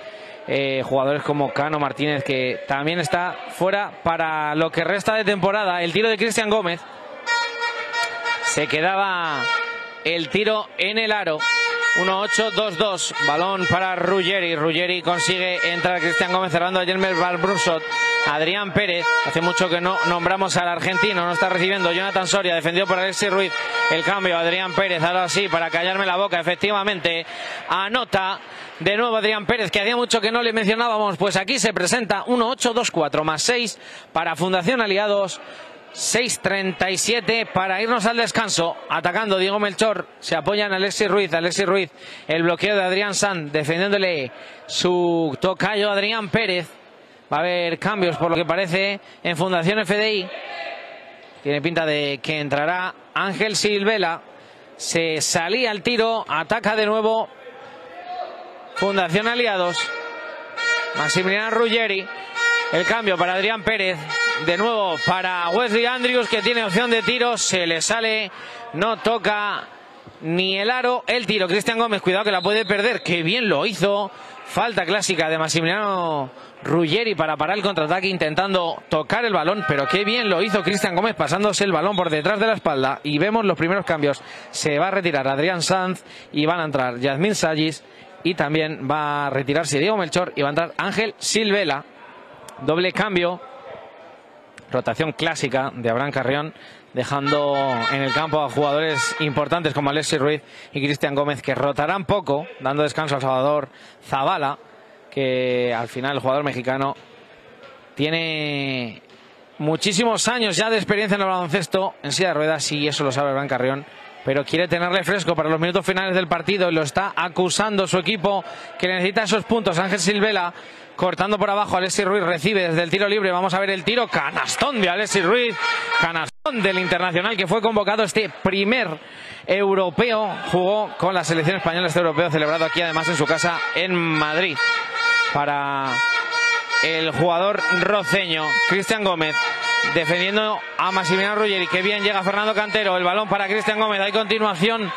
eh, jugadores como Cano Martínez, que también está fuera para lo que resta de temporada. El tiro de Cristian Gómez se quedaba el tiro en el aro. 1-8-2-2. Balón para Ruggeri. Ruggeri consigue entrar Cristian Gómez cerrando a Jelmer Valbrusot. Adrián Pérez. Hace mucho que no nombramos al argentino. No está recibiendo Jonathan Soria. Defendido por Alexis Ruiz. El cambio. Adrián Pérez. Ahora sí, para callarme la boca. Efectivamente. Anota. De nuevo Adrián Pérez, que hacía mucho que no le mencionábamos. Pues aquí se presenta 1-8-2-4 más 6 para Fundación Aliados. 6.37 para irnos al descanso. Atacando Diego Melchor. Se apoya en Alexis Ruiz. Alexis Ruiz. El bloqueo de Adrián San. Defendiéndole su tocayo Adrián Pérez. Va a haber cambios por lo que parece en Fundación FDI. Tiene pinta de que entrará Ángel Silvela. Se salía el tiro. Ataca de nuevo Fundación Aliados. Maximiliano Ruggeri. El cambio para Adrián Pérez. De nuevo para Wesley Andrews que tiene opción de tiro. Se le sale. No toca ni el aro. El tiro. Cristian Gómez. Cuidado que la puede perder. Que bien lo hizo. Falta clásica de Massimiliano Ruggeri para parar el contraataque intentando tocar el balón, pero qué bien lo hizo Cristian Gómez pasándose el balón por detrás de la espalda y vemos los primeros cambios. Se va a retirar Adrián Sanz y van a entrar Yasmín Sallis y también va a retirarse Diego Melchor y va a entrar Ángel Silvela. Doble cambio rotación clásica de Abraham Carrión, dejando en el campo a jugadores importantes como Alexis Ruiz y Cristian Gómez, que rotarán poco, dando descanso al Salvador Zavala, que al final el jugador mexicano tiene muchísimos años ya de experiencia en el baloncesto en silla de ruedas y eso lo sabe Abraham Carrión pero quiere tenerle fresco para los minutos finales del partido y lo está acusando su equipo que necesita esos puntos. Ángel Silvela cortando por abajo. Alexis Ruiz recibe desde el tiro libre. Vamos a ver el tiro. Canastón de Alexis Ruiz. Canastón del internacional que fue convocado este primer europeo. Jugó con la selección española este europeo celebrado aquí además en su casa en Madrid. Para el jugador roceño Cristian Gómez defendiendo a Maximiliano Ruggeri. Que bien llega Fernando Cantero. El balón para Cristian Gómez. Hay continuación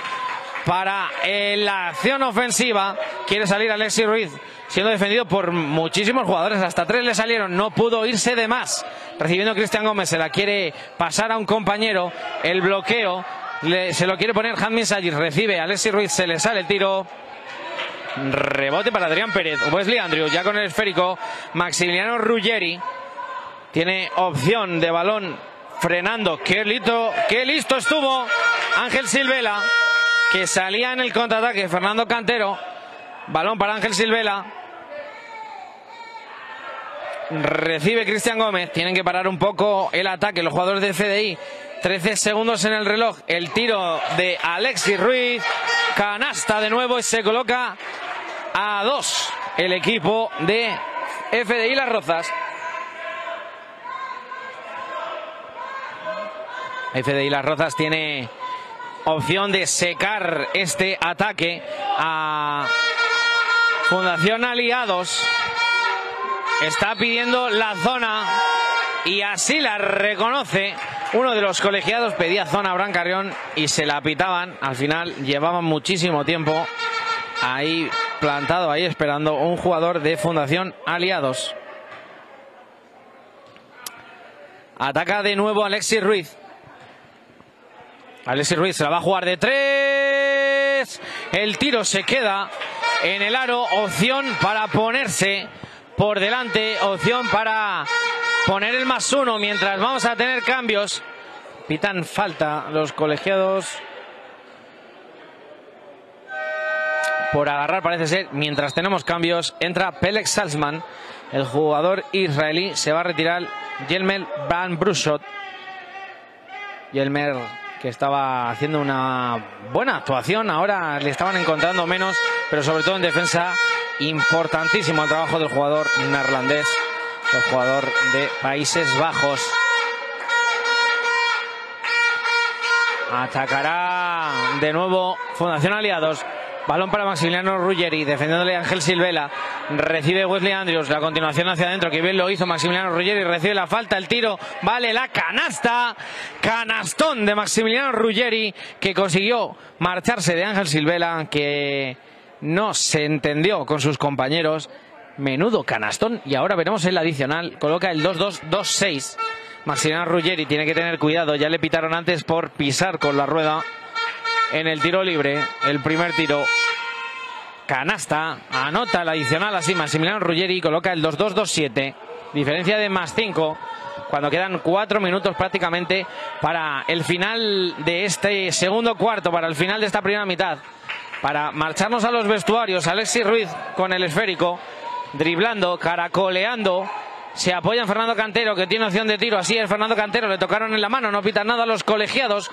para eh, la acción ofensiva. Quiere salir Alexis Ruiz, siendo defendido por muchísimos jugadores. Hasta tres le salieron, no pudo irse de más. Recibiendo Cristian Gómez, se la quiere pasar a un compañero. El bloqueo se lo quiere poner Hanmin Sayis. Recibe Alexis Ruiz, se le sale el tiro. Rebote para Adrián Pérez. Wesley Andrew ya con el esférico. Maximiliano Ruggeri tiene opción de balón frenando. Qué listo, qué listo estuvo Ángel Silvela que salía en el contraataque. Fernando Cantero. Balón para Ángel Silvela. Recibe Cristian Gómez. Tienen que parar un poco el ataque los jugadores de FDI. 13 segundos en el reloj. El tiro de Alexis Ruiz. Canasta de nuevo y se coloca a dos el equipo de FDI Las Rozas. FDI Las Rozas tiene opción de secar este ataque a Fundación Aliados. Está pidiendo la zona y así la reconoce. Uno de los colegiados pedía zona a Brancarrión y se la pitaban. Al final llevaban muchísimo tiempo ahí plantado, ahí esperando un jugador de Fundación Aliados. Ataca de nuevo Alexis Ruiz. Alexis Ruiz se la va a jugar de tres. El tiro se queda en el aro. Opción para ponerse por delante. Opción para poner el más uno mientras vamos a tener cambios. Pitan falta los colegiados. Por agarrar parece ser, mientras tenemos cambios, entra Pelek Salzman, el jugador israelí, se va a retirar Yelmer Van Brushot. Yelmer que estaba haciendo una buena actuación, ahora le estaban encontrando menos, pero sobre todo en defensa, importantísimo el trabajo del jugador neerlandés, el jugador de Países Bajos. Atacará de nuevo Fundación Aliados. Balón para Maximiliano Ruggeri, defendiéndole Ángel Silvela. Recibe Wesley Andrews, la continuación hacia adentro, que bien lo hizo Maximiliano Ruggeri, recibe la falta, el tiro, vale la canasta. Canastón de Maximiliano Ruggeri, que consiguió marcharse de Ángel Silvela, que no se entendió con sus compañeros. Menudo canastón. Y ahora veremos el adicional. Coloca el 2-2-2-6. Maximiliano Ruggeri tiene que tener cuidado. Ya le pitaron antes por pisar con la rueda en el tiro libre. El primer tiro. Canasta. Anota el adicional así. Maximiliano Ruggeri coloca el 2-2-2-7. Diferencia de más 5. Cuando quedan cuatro minutos prácticamente para el final de este segundo cuarto, para el final de esta primera mitad. Para marcharnos a los vestuarios. Alexis Ruiz con el esférico. Driblando, caracoleando. Se apoya en Fernando Cantero, que tiene opción de tiro. Así es, Fernando Cantero. Le tocaron en la mano. No pitan nada a los colegiados.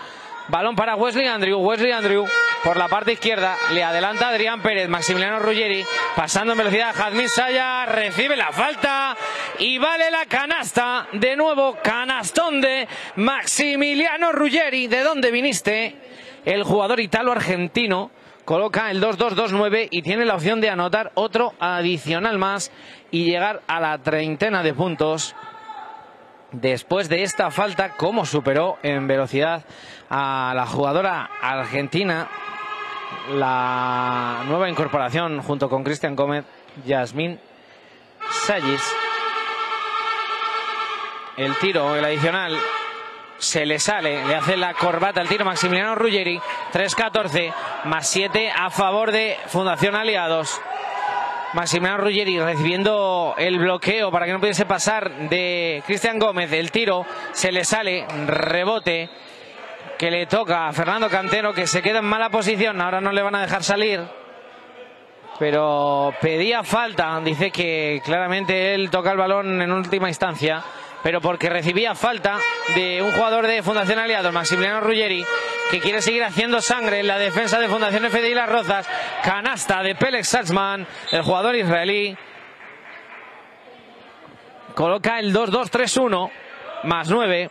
Balón para Wesley Andrew. Wesley Andrew por la parte izquierda. Le adelanta Adrián Pérez. Maximiliano Ruggeri pasando en velocidad. Jazmín Saya recibe la falta y vale la canasta. De nuevo, canastón de Maximiliano Ruggeri. ¿De dónde viniste? El jugador italo-argentino coloca el 2-2-2-9 y tiene la opción de anotar otro adicional más y llegar a la treintena de puntos después de esta falta, cómo superó en velocidad a la jugadora argentina, la nueva incorporación junto con Cristian Gómez, Yasmín Sallis. El tiro, el adicional, se le sale, le hace la corbata al tiro Maximiliano Ruggeri, 3-14, más 7 a favor de Fundación Aliados. Maximiliano Ruggeri recibiendo el bloqueo para que no pudiese pasar de Cristian Gómez. El tiro se le sale, rebote que le toca a Fernando Cantero que se queda en mala posición. Ahora no le van a dejar salir. Pero pedía falta. Dice que claramente él toca el balón en última instancia. Pero porque recibía falta de un jugador de Fundación Aliados, Maximiliano Ruggeri, que quiere seguir haciendo sangre en la defensa de Fundación FDI Las Rozas. Canasta de Pelex Salzman, el jugador israelí. Coloca el 2-2-3-1, más 9.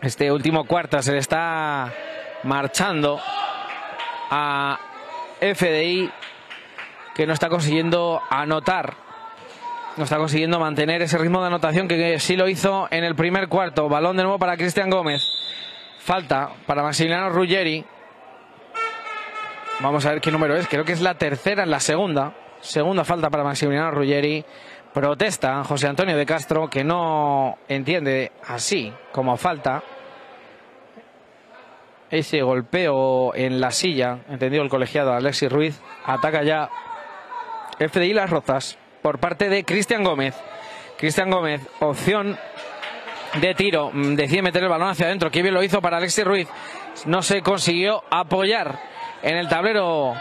Este último cuarto se le está marchando a FDI, que no está consiguiendo anotar. No está consiguiendo mantener ese ritmo de anotación que sí lo hizo en el primer cuarto. Balón de nuevo para Cristian Gómez. Falta para Maximiliano Ruggeri. Vamos a ver qué número es. Creo que es la tercera, en la segunda. Segunda falta para Maximiliano Ruggeri. Protesta José Antonio de Castro, que no entiende así como falta ese golpeo en la silla, entendido el colegiado Alexis Ruiz. Ataca ya FDI Las Rozas por parte de Cristian Gómez. Cristian Gómez, opción de tiro, mm, decide meter el balón hacia adentro. Qué bien lo hizo para Alexis Ruiz. No se consiguió apoyar en el tablero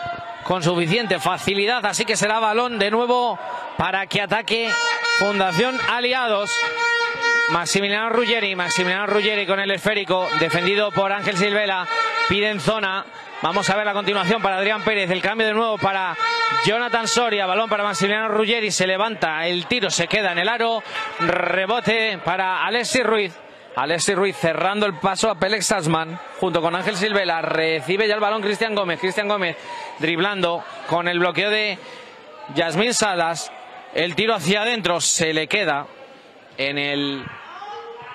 con suficiente facilidad, así que será balón de nuevo para que ataque Fundación Aliados. Maximiliano Ruggeri, Maximiliano Ruggeri con el esférico, defendido por Ángel Silvela, pide en zona. Vamos a ver la continuación para Adrián Pérez, el cambio de nuevo para Jonathan Soria, balón para Maximiliano Ruggeri, se levanta, el tiro se queda en el aro, rebote para Alexis Ruiz. Alexis Ruiz cerrando el paso a Pelex Salzman junto con Ángel Silvela. Recibe ya el balón Cristian Gómez. Cristian Gómez driblando con el bloqueo de Yasmín Salas. El tiro hacia adentro se le queda en el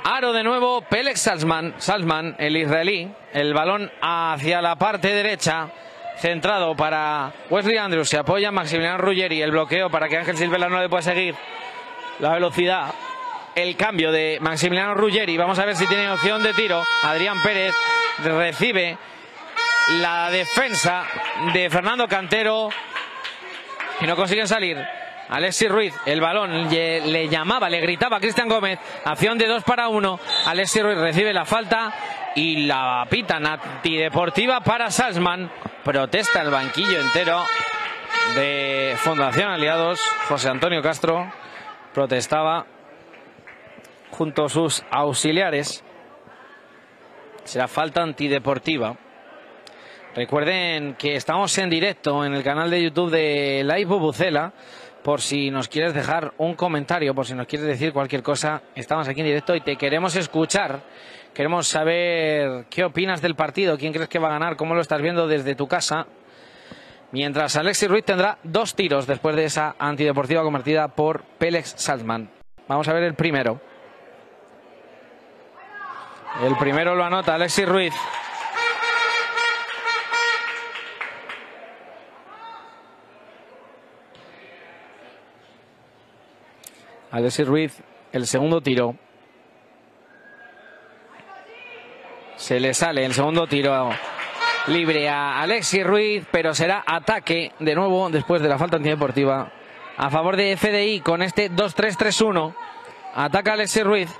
aro de nuevo Pelex Salzman, Salzman el israelí. El balón hacia la parte derecha centrado para Wesley Andrews. Se apoya Maximiliano Ruggeri. El bloqueo para que Ángel Silvela no le pueda seguir la velocidad el cambio de Maximiliano Ruggeri. Vamos a ver si tiene opción de tiro. Adrián Pérez recibe la defensa de Fernando Cantero y no consiguen salir. Alexis Ruiz, el balón le, llamaba, le gritaba a Cristian Gómez. Acción de dos para uno. Alexis Ruiz recibe la falta y la pita antideportiva para Salzman. Protesta el banquillo entero de Fundación Aliados. José Antonio Castro protestaba junto a sus auxiliares. Será falta antideportiva. Recuerden que estamos en directo en el canal de YouTube de Live Bubucela. Por si nos quieres dejar un comentario, por si nos quieres decir cualquier cosa, estamos aquí en directo y te queremos escuchar. Queremos saber qué opinas del partido, quién crees que va a ganar, cómo lo estás viendo desde tu casa. Mientras Alexis Ruiz tendrá dos tiros después de esa antideportiva convertida por Pélex Salzman. Vamos a ver el primero. El primero lo anota Alexis Ruiz. Alexis Ruiz, el segundo tiro. Se le sale el segundo tiro libre a Alexis Ruiz, pero será ataque de nuevo después de la falta antideportiva a favor de FDI con este 2-3-3-1. Ataca Alexis Ruiz.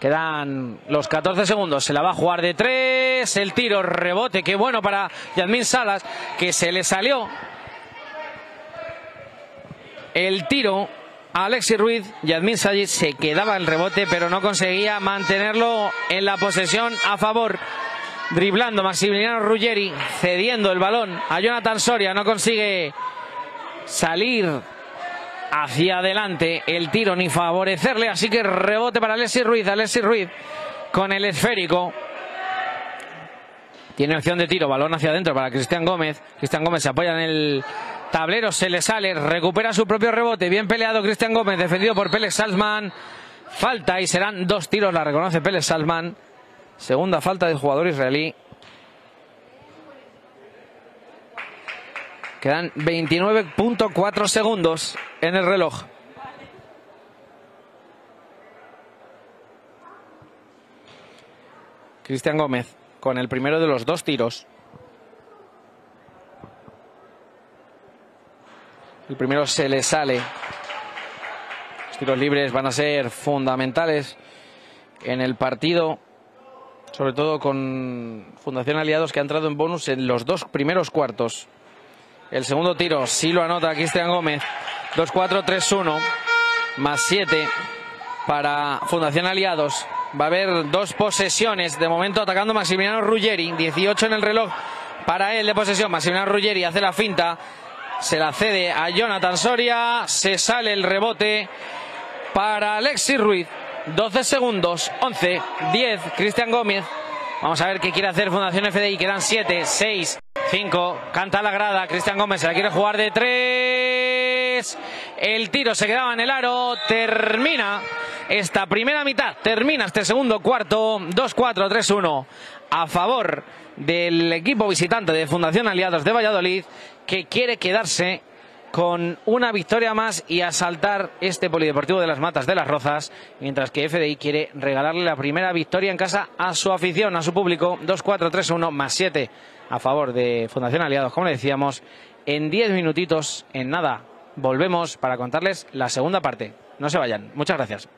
Quedan los 14 segundos. Se la va a jugar de tres. El tiro, rebote. Qué bueno para Yadmin Salas, que se le salió. El tiro a Alexis Ruiz. Yadmin Salas se quedaba el rebote, pero no conseguía mantenerlo en la posesión a favor. Driblando Maximiliano Ruggeri, cediendo el balón a Jonathan Soria. No consigue salir hacia adelante el tiro ni favorecerle, así que rebote para Alexis Ruiz, Alexis Ruiz con el esférico. Tiene opción de tiro, balón hacia adentro para Cristian Gómez. Cristian Gómez se apoya en el tablero, se le sale, recupera su propio rebote. Bien peleado Cristian Gómez, defendido por Pérez Salzman. Falta y serán dos tiros, la reconoce Pérez Salzman. Segunda falta del jugador israelí. Quedan 29.4 segundos en el reloj. Cristian Gómez con el primero de los dos tiros. El primero se le sale. Los tiros libres van a ser fundamentales en el partido, sobre todo con Fundación Aliados que ha entrado en bonus en los dos primeros cuartos. El segundo tiro sí lo anota Cristian Gómez. 2-4-3-1 más 7 para Fundación Aliados. Va a haber dos posesiones. De momento atacando Maximiliano Ruggeri. 18 en el reloj para él de posesión. Maximiliano Ruggeri hace la finta. Se la cede a Jonathan Soria. Se sale el rebote para Alexis Ruiz. 12 segundos. 11, 10. Cristian Gómez. Vamos a ver qué quiere hacer Fundación FDI. Quedan 7, 6, 5. Canta la grada. Cristian Gómez se la quiere jugar de 3. El tiro se quedaba en el aro. Termina esta primera mitad. Termina este segundo cuarto. 2-4, 3-1. A favor del equipo visitante de Fundación Aliados de Valladolid que quiere quedarse con una victoria más y asaltar este polideportivo de las Matas de las Rozas, mientras que FDI quiere regalarle la primera victoria en casa a su afición, a su público, 2-4-3-1 más 7 a favor de Fundación Aliados, como le decíamos, en 10 minutitos, en nada, volvemos para contarles la segunda parte. No se vayan. Muchas gracias.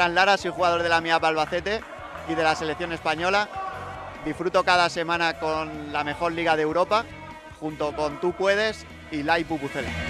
Fran Lara, soy jugador de la MIAP Albacete y de la selección española. Disfruto cada semana con la mejor liga de Europa, junto con Tú Puedes y Lai Pupucela.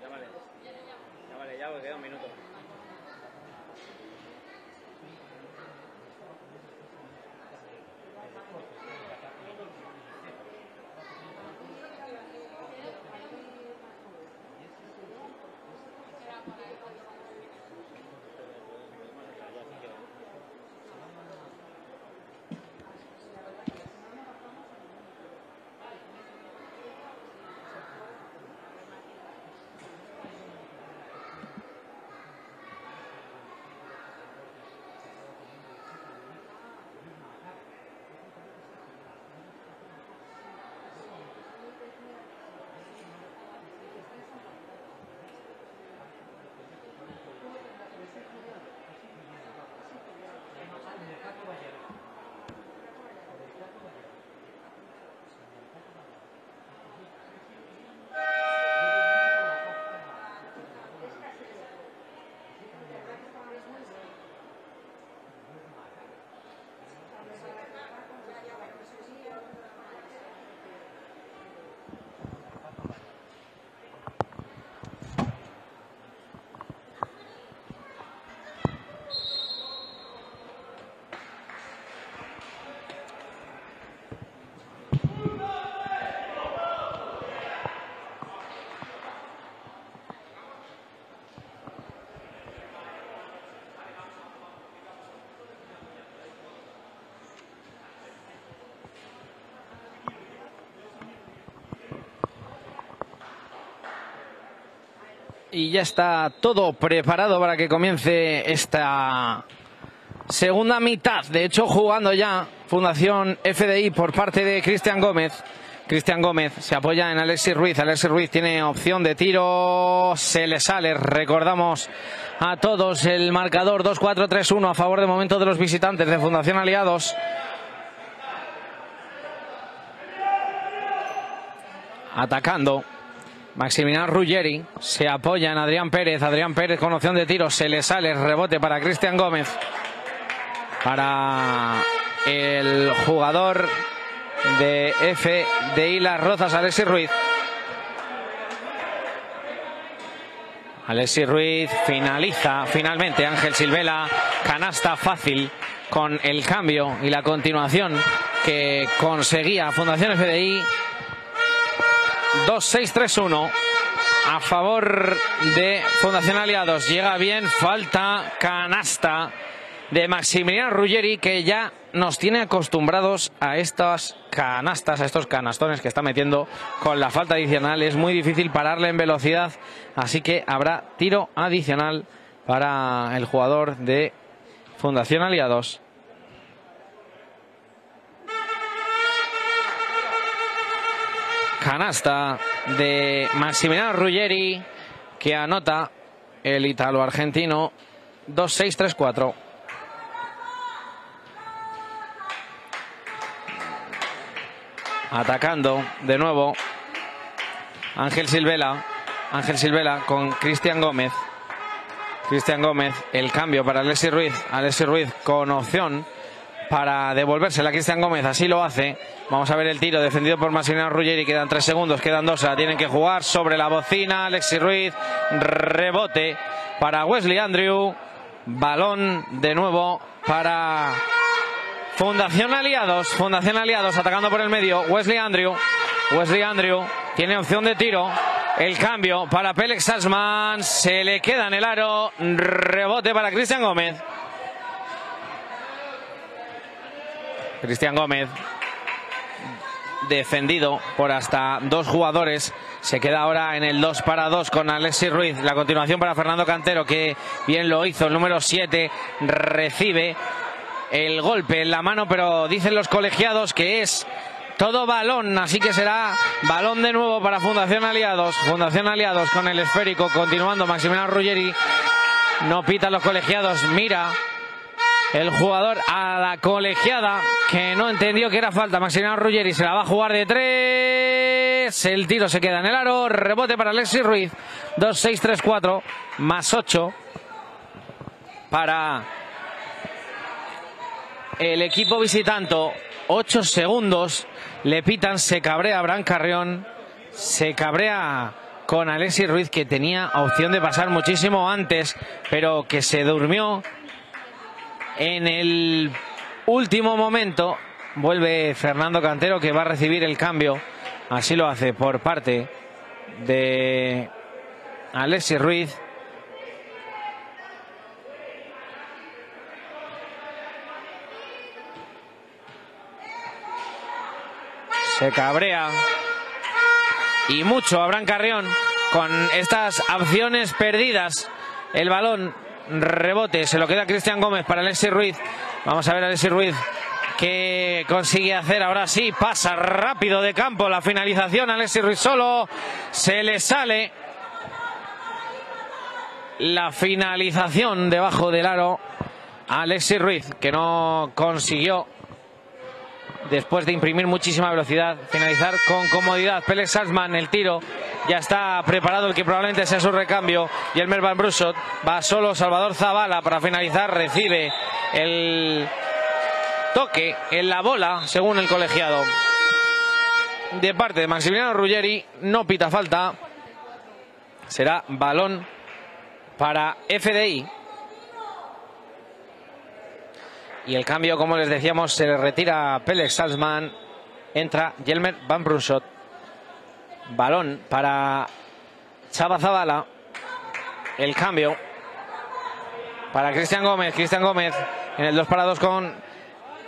Llámale. Llámale ya porque queda un minuto. Y ya está todo preparado para que comience esta segunda mitad. De hecho, jugando ya Fundación FDI por parte de Cristian Gómez. Cristian Gómez se apoya en Alexis Ruiz. Alexis Ruiz tiene opción de tiro. Se le sale. Recordamos a todos el marcador 2-4-3-1 a favor de momento de los visitantes de Fundación Aliados. Atacando. Maximiliano Ruggeri se apoya en Adrián Pérez. Adrián Pérez con opción de tiro. Se le sale rebote para Cristian Gómez. Para el jugador de F de Las Rozas, Alexis Ruiz. Alexis Ruiz finaliza finalmente Ángel Silvela, canasta fácil con el cambio y la continuación que conseguía Fundación FDI 2-6-3-1 a favor de Fundación Aliados. Llega bien, falta canasta de Maximiliano Ruggeri que ya nos tiene acostumbrados a estas canastas, a estos canastones que está metiendo con la falta adicional. Es muy difícil pararle en velocidad, así que habrá tiro adicional para el jugador de Fundación Aliados. Canasta de Maximiliano Ruggeri que anota el italo-argentino 2-6-3-4. Atacando de nuevo Ángel Silvela. Ángel Silvela con Cristian Gómez. Cristian Gómez, el cambio para Alexis Ruiz. Alexis Ruiz con opción para devolvérsela a Cristian Gómez. Así lo hace. Vamos a ver el tiro defendido por Massimiliano Ruggeri. Quedan tres segundos, quedan dos. La tienen que jugar sobre la bocina. Alexis Ruiz. Rebote para Wesley Andrew. Balón de nuevo para Fundación Aliados, Fundación Aliados atacando por el medio. Wesley Andrew. Wesley Andrew tiene opción de tiro. El cambio para Pélex Salzman. Se le queda en el aro. Rebote para Cristian Gómez. Cristian Gómez. Defendido por hasta dos jugadores. Se queda ahora en el 2 para 2 con Alexis Ruiz. La continuación para Fernando Cantero, que bien lo hizo. El número 7 recibe el golpe en la mano, pero dicen los colegiados que es todo balón, así que será balón de nuevo para Fundación Aliados. Fundación Aliados con el esférico, continuando Maximiliano Ruggeri. No pita los colegiados, mira el jugador a la colegiada que no entendió que era falta. Maximiliano Ruggeri se la va a jugar de tres. El tiro se queda en el aro. Rebote para Alexis Ruiz. 2-6-3-4 más 8 para el equipo visitante. 8 segundos. Le pitan, se cabrea Bran Carrión. Se cabrea con Alexis Ruiz que tenía opción de pasar muchísimo antes, pero que se durmió en el último momento. Vuelve Fernando Cantero que va a recibir el cambio. Así lo hace por parte de Alexis Ruiz. Se cabrea. Y mucho Abraham Carrión con estas opciones perdidas. El balón rebote, se lo queda Cristian Gómez para Alexis Ruiz. Vamos a ver a Alexis Ruiz que consigue hacer ahora sí, pasa rápido de campo la finalización. Alexis Ruiz solo se le sale la finalización debajo del aro. Alexis Ruiz que no consiguió después de imprimir muchísima velocidad, finalizar con comodidad. Pérez Salzman, el tiro, ya está preparado el que probablemente sea su recambio. Y el Mervan Brusot va solo Salvador Zavala para finalizar, recibe el toque en la bola, según el colegiado. De parte de Maximiliano Ruggeri, no pita falta. Será balón para FDI. Y el cambio, como les decíamos, se retira Pélex Salzman. Entra Jelmer Van Brusot. Balón para Chava Zavala. El cambio para Cristian Gómez. Cristian Gómez en el 2 para 2 con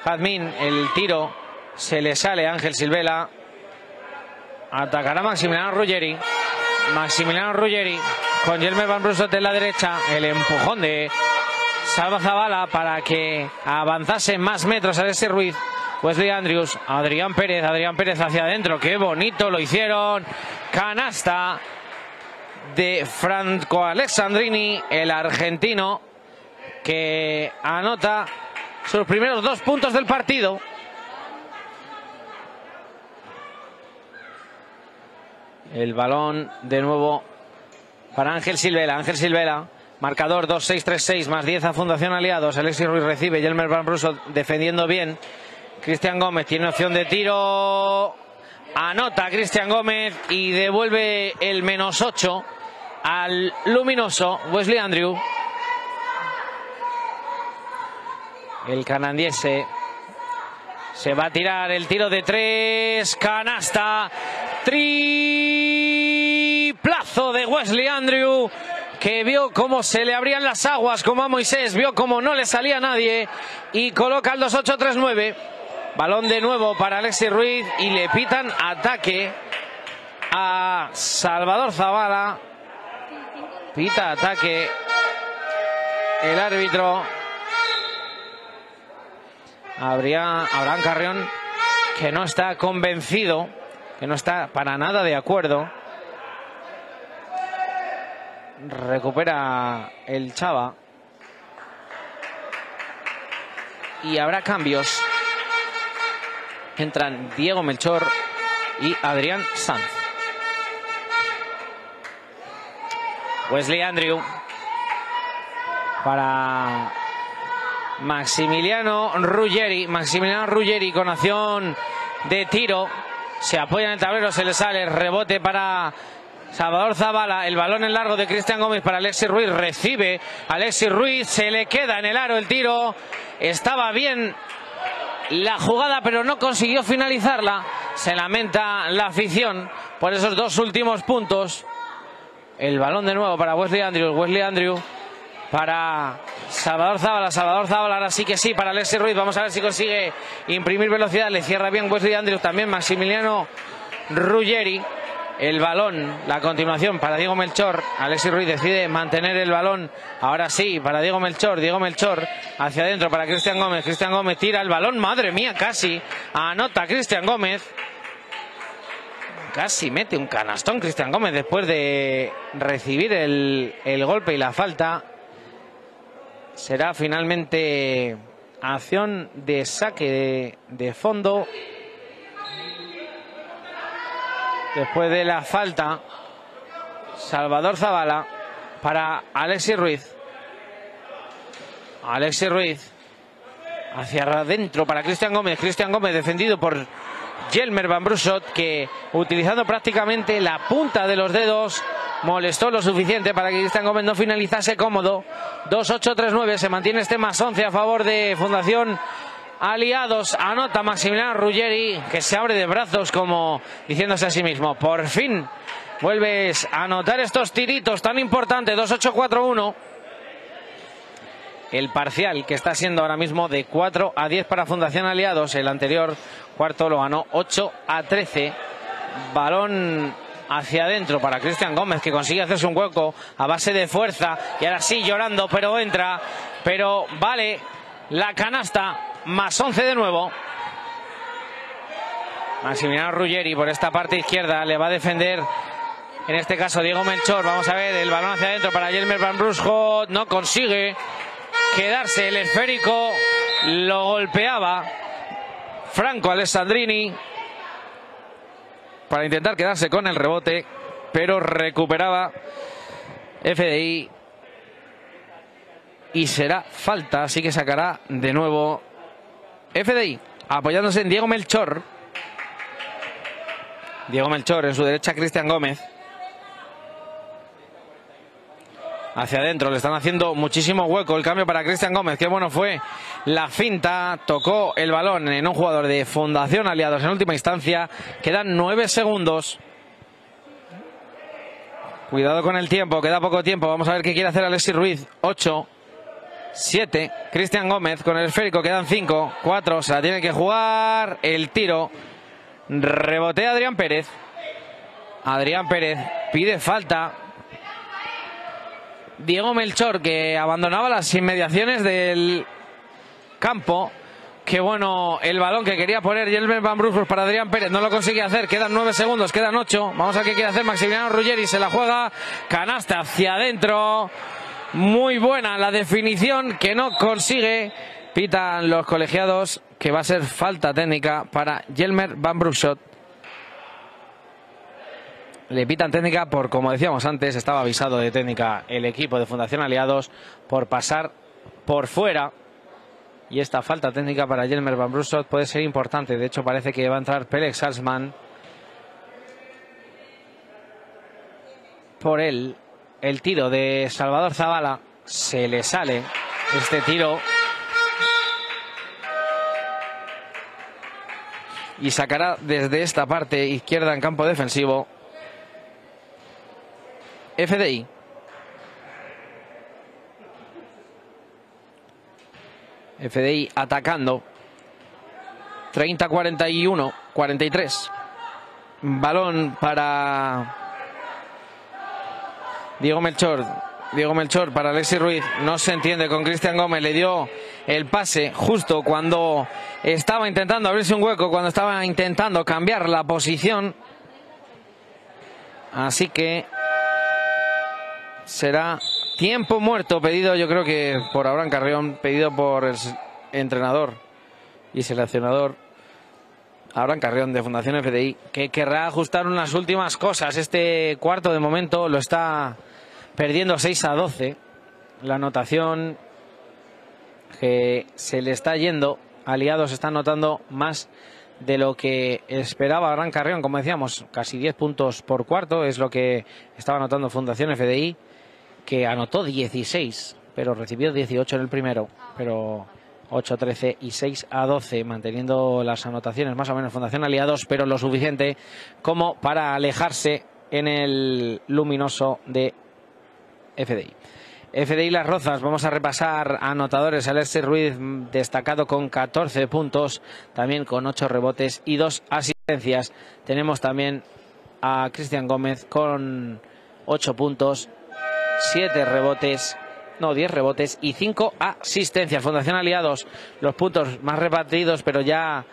Jazmín. El tiro se le sale Ángel Silvela. Atacará Maximiliano Ruggeri. Maximiliano Ruggeri con Jelmer Van Brusot en la derecha. El empujón de Salva Zavala para que avanzase más metros a ese Ruiz. Wesley Andrews, Adrián Pérez, Adrián Pérez hacia adentro. Qué bonito lo hicieron. Canasta de Franco Alexandrini, el argentino, que anota sus primeros dos puntos del partido. El balón de nuevo para Ángel Silvela. Ángel Silvela, marcador 2-6-3-6 más 10 a Fundación Aliados. Alexis Ruiz recibe, Yelmer Van Bruso defendiendo bien. Cristian Gómez tiene opción de tiro. Anota Cristian Gómez y devuelve el menos 8 al luminoso Wesley Andrew. El canadiense se va a tirar el tiro de tres. Canasta. Triplazo de Wesley Andrew. Que vio cómo se le abrían las aguas como a Moisés. Vio cómo no le salía nadie. Y coloca el 2-8-3-9. Balón de nuevo para Alexis Ruiz. Y le pitan ataque a Salvador Zavala. Pita ataque el árbitro. Habría Abraham Carrión que no está convencido, que no está para nada de acuerdo. Recupera el Chava. Y habrá cambios. Entran Diego Melchor y Adrián Sanz. Wesley Andrew para Maximiliano Ruggeri. Maximiliano Ruggeri con acción de tiro. Se apoya en el tablero, se le sale rebote para Salvador Zavala. El balón en largo de Cristian Gómez para Alexis Ruiz. Recibe Alexis Ruiz. Se le queda en el aro el tiro. Estaba bien la jugada, pero no consiguió finalizarla. Se lamenta la afición por esos dos últimos puntos. El balón de nuevo para Wesley Andrews. Wesley Andrew para Salvador Zábala. Salvador Zábala ahora sí que sí para Alexis Ruiz. Vamos a ver si consigue imprimir velocidad. Le cierra bien Wesley Andrews. También Maximiliano Ruggeri. El balón, la continuación para Diego Melchor. Alexis Ruiz decide mantener el balón. Ahora sí, para Diego Melchor. Diego Melchor hacia adentro para Cristian Gómez. Cristian Gómez tira el balón. Madre mía, casi. Anota Cristian Gómez. Casi mete un canastón Cristian Gómez después de recibir el, el golpe y la falta. Será finalmente acción de saque de, de fondo. Después de la falta, Salvador Zavala para Alexis Ruiz. Alexis Ruiz hacia adentro para Cristian Gómez. Cristian Gómez defendido por Jelmer Van Brusot que utilizando prácticamente la punta de los dedos molestó lo suficiente para que Cristian Gómez no finalizase cómodo. 2-8-3-9 se mantiene este más 11 a favor de Fundación Aliados. Anota Maximiliano Ruggeri que se abre de brazos como diciéndose a sí mismo. Por fin vuelves a anotar estos tiritos tan importantes. 2-8-4-1 el parcial que está siendo ahora mismo de 4 a 10 para Fundación Aliados. El anterior cuarto lo ganó 8 a 13. Balón hacia adentro para Cristian Gómez que consigue hacerse un hueco a base de fuerza y ahora sí llorando pero entra pero vale la canasta más 11 de nuevo. Maximiliano Ruggeri por esta parte izquierda le va a defender en este caso Diego Melchor. Vamos a ver el balón hacia adentro para Jelmer Van Brusco no consigue quedarse el esférico. Lo golpeaba Franco Alessandrini para intentar quedarse con el rebote, pero recuperaba FDI y será falta, así que sacará de nuevo FDI, apoyándose en Diego Melchor. Diego Melchor, en su derecha Cristian Gómez. hacia adentro. Le están haciendo muchísimo hueco. El cambio para Cristian Gómez. Qué bueno fue la finta. Tocó el balón en un jugador de Fundación Aliados en última instancia. Quedan nueve segundos. Cuidado con el tiempo. Queda poco tiempo. Vamos a ver qué quiere hacer Alexis Ruiz. Ocho. Siete. Cristian Gómez con el esférico. Quedan cinco. Cuatro. Se la tiene que jugar. El tiro. Rebotea Adrián Pérez. Adrián Pérez pide falta. Diego Melchor, que abandonaba las inmediaciones del campo. Qué bueno el balón que quería poner Yelmer Van Brussels para Adrián Pérez. No lo consigue hacer. Quedan nueve segundos, quedan ocho. Vamos a ver qué quiere hacer Maximiliano Ruggeri. Se la juega. Canasta hacia adentro. Muy buena la definición que no consigue. Pitan los colegiados que va a ser falta técnica para Yelmer Van Brussels. Le pitan técnica por, como decíamos antes, estaba avisado de técnica el equipo de Fundación Aliados por pasar por fuera. Y esta falta técnica para Jelmer Van Brussel puede ser importante. De hecho, parece que va a entrar Pelex Salzman. Por él, el tiro de Salvador Zavala se le sale. Este tiro y sacará desde esta parte izquierda en campo defensivo FDI. FDI atacando. 30-41, 43. Balón para Diego Melchor. Diego Melchor para Alexis Ruiz. No se entiende con Cristian Gómez. Le dio el pase justo cuando estaba intentando abrirse un hueco, cuando estaba intentando cambiar la posición. Así que será tiempo muerto pedido, yo creo que por Abraham Carrión, pedido por el entrenador y seleccionador Abraham Carrión de Fundación FDI, que querrá ajustar unas últimas cosas. Este cuarto de momento lo está perdiendo 6 a 12. La anotación que se le está yendo, aliados están notando más de lo que esperaba Abraham Carrión, como decíamos, casi 10 puntos por cuarto, es lo que estaba anotando Fundación FDI que anotó 16, pero recibió 18 en el primero, pero 8 13 y 6 a 12, manteniendo las anotaciones más o menos Fundación Aliados, pero lo suficiente como para alejarse en el luminoso de FDI. FDI Las Rozas, vamos a repasar anotadores. Alexis Ruiz destacado con 14 puntos, también con 8 rebotes y 2 asistencias. Tenemos también a Cristian Gómez con 8 puntos 7 rebotes, no, 10 rebotes y 5 asistencias. Fundación Aliados, los puntos más repartidos, pero ya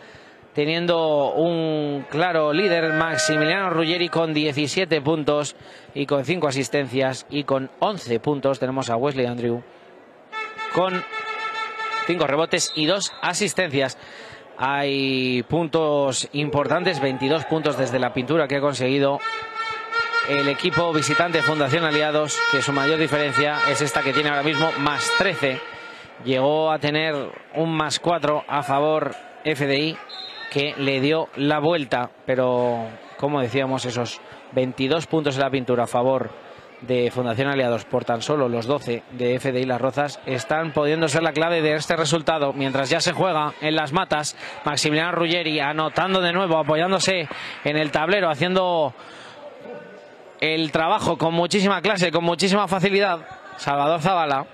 teniendo un claro líder, Maximiliano Ruggeri con 17 puntos y con 5 asistencias y con 11 puntos tenemos a Wesley Andrew con 5 rebotes y 2 asistencias. Hay puntos importantes, 22 puntos desde la pintura que ha conseguido el equipo visitante Fundación Aliados, que su mayor diferencia es esta que tiene ahora mismo más 13. Llegó a tener un más 4 a favor FDI, que le dio la vuelta, pero como decíamos, esos 22 puntos en la pintura a favor de Fundación Aliados por tan solo los 12 de FDI Las Rozas están pudiendo ser la clave de este resultado mientras ya se juega en las matas Maximiliano Ruggeri anotando de nuevo apoyándose en el tablero haciendo el trabajo con muchísima clase, con muchísima facilidad. Salvador Zavala.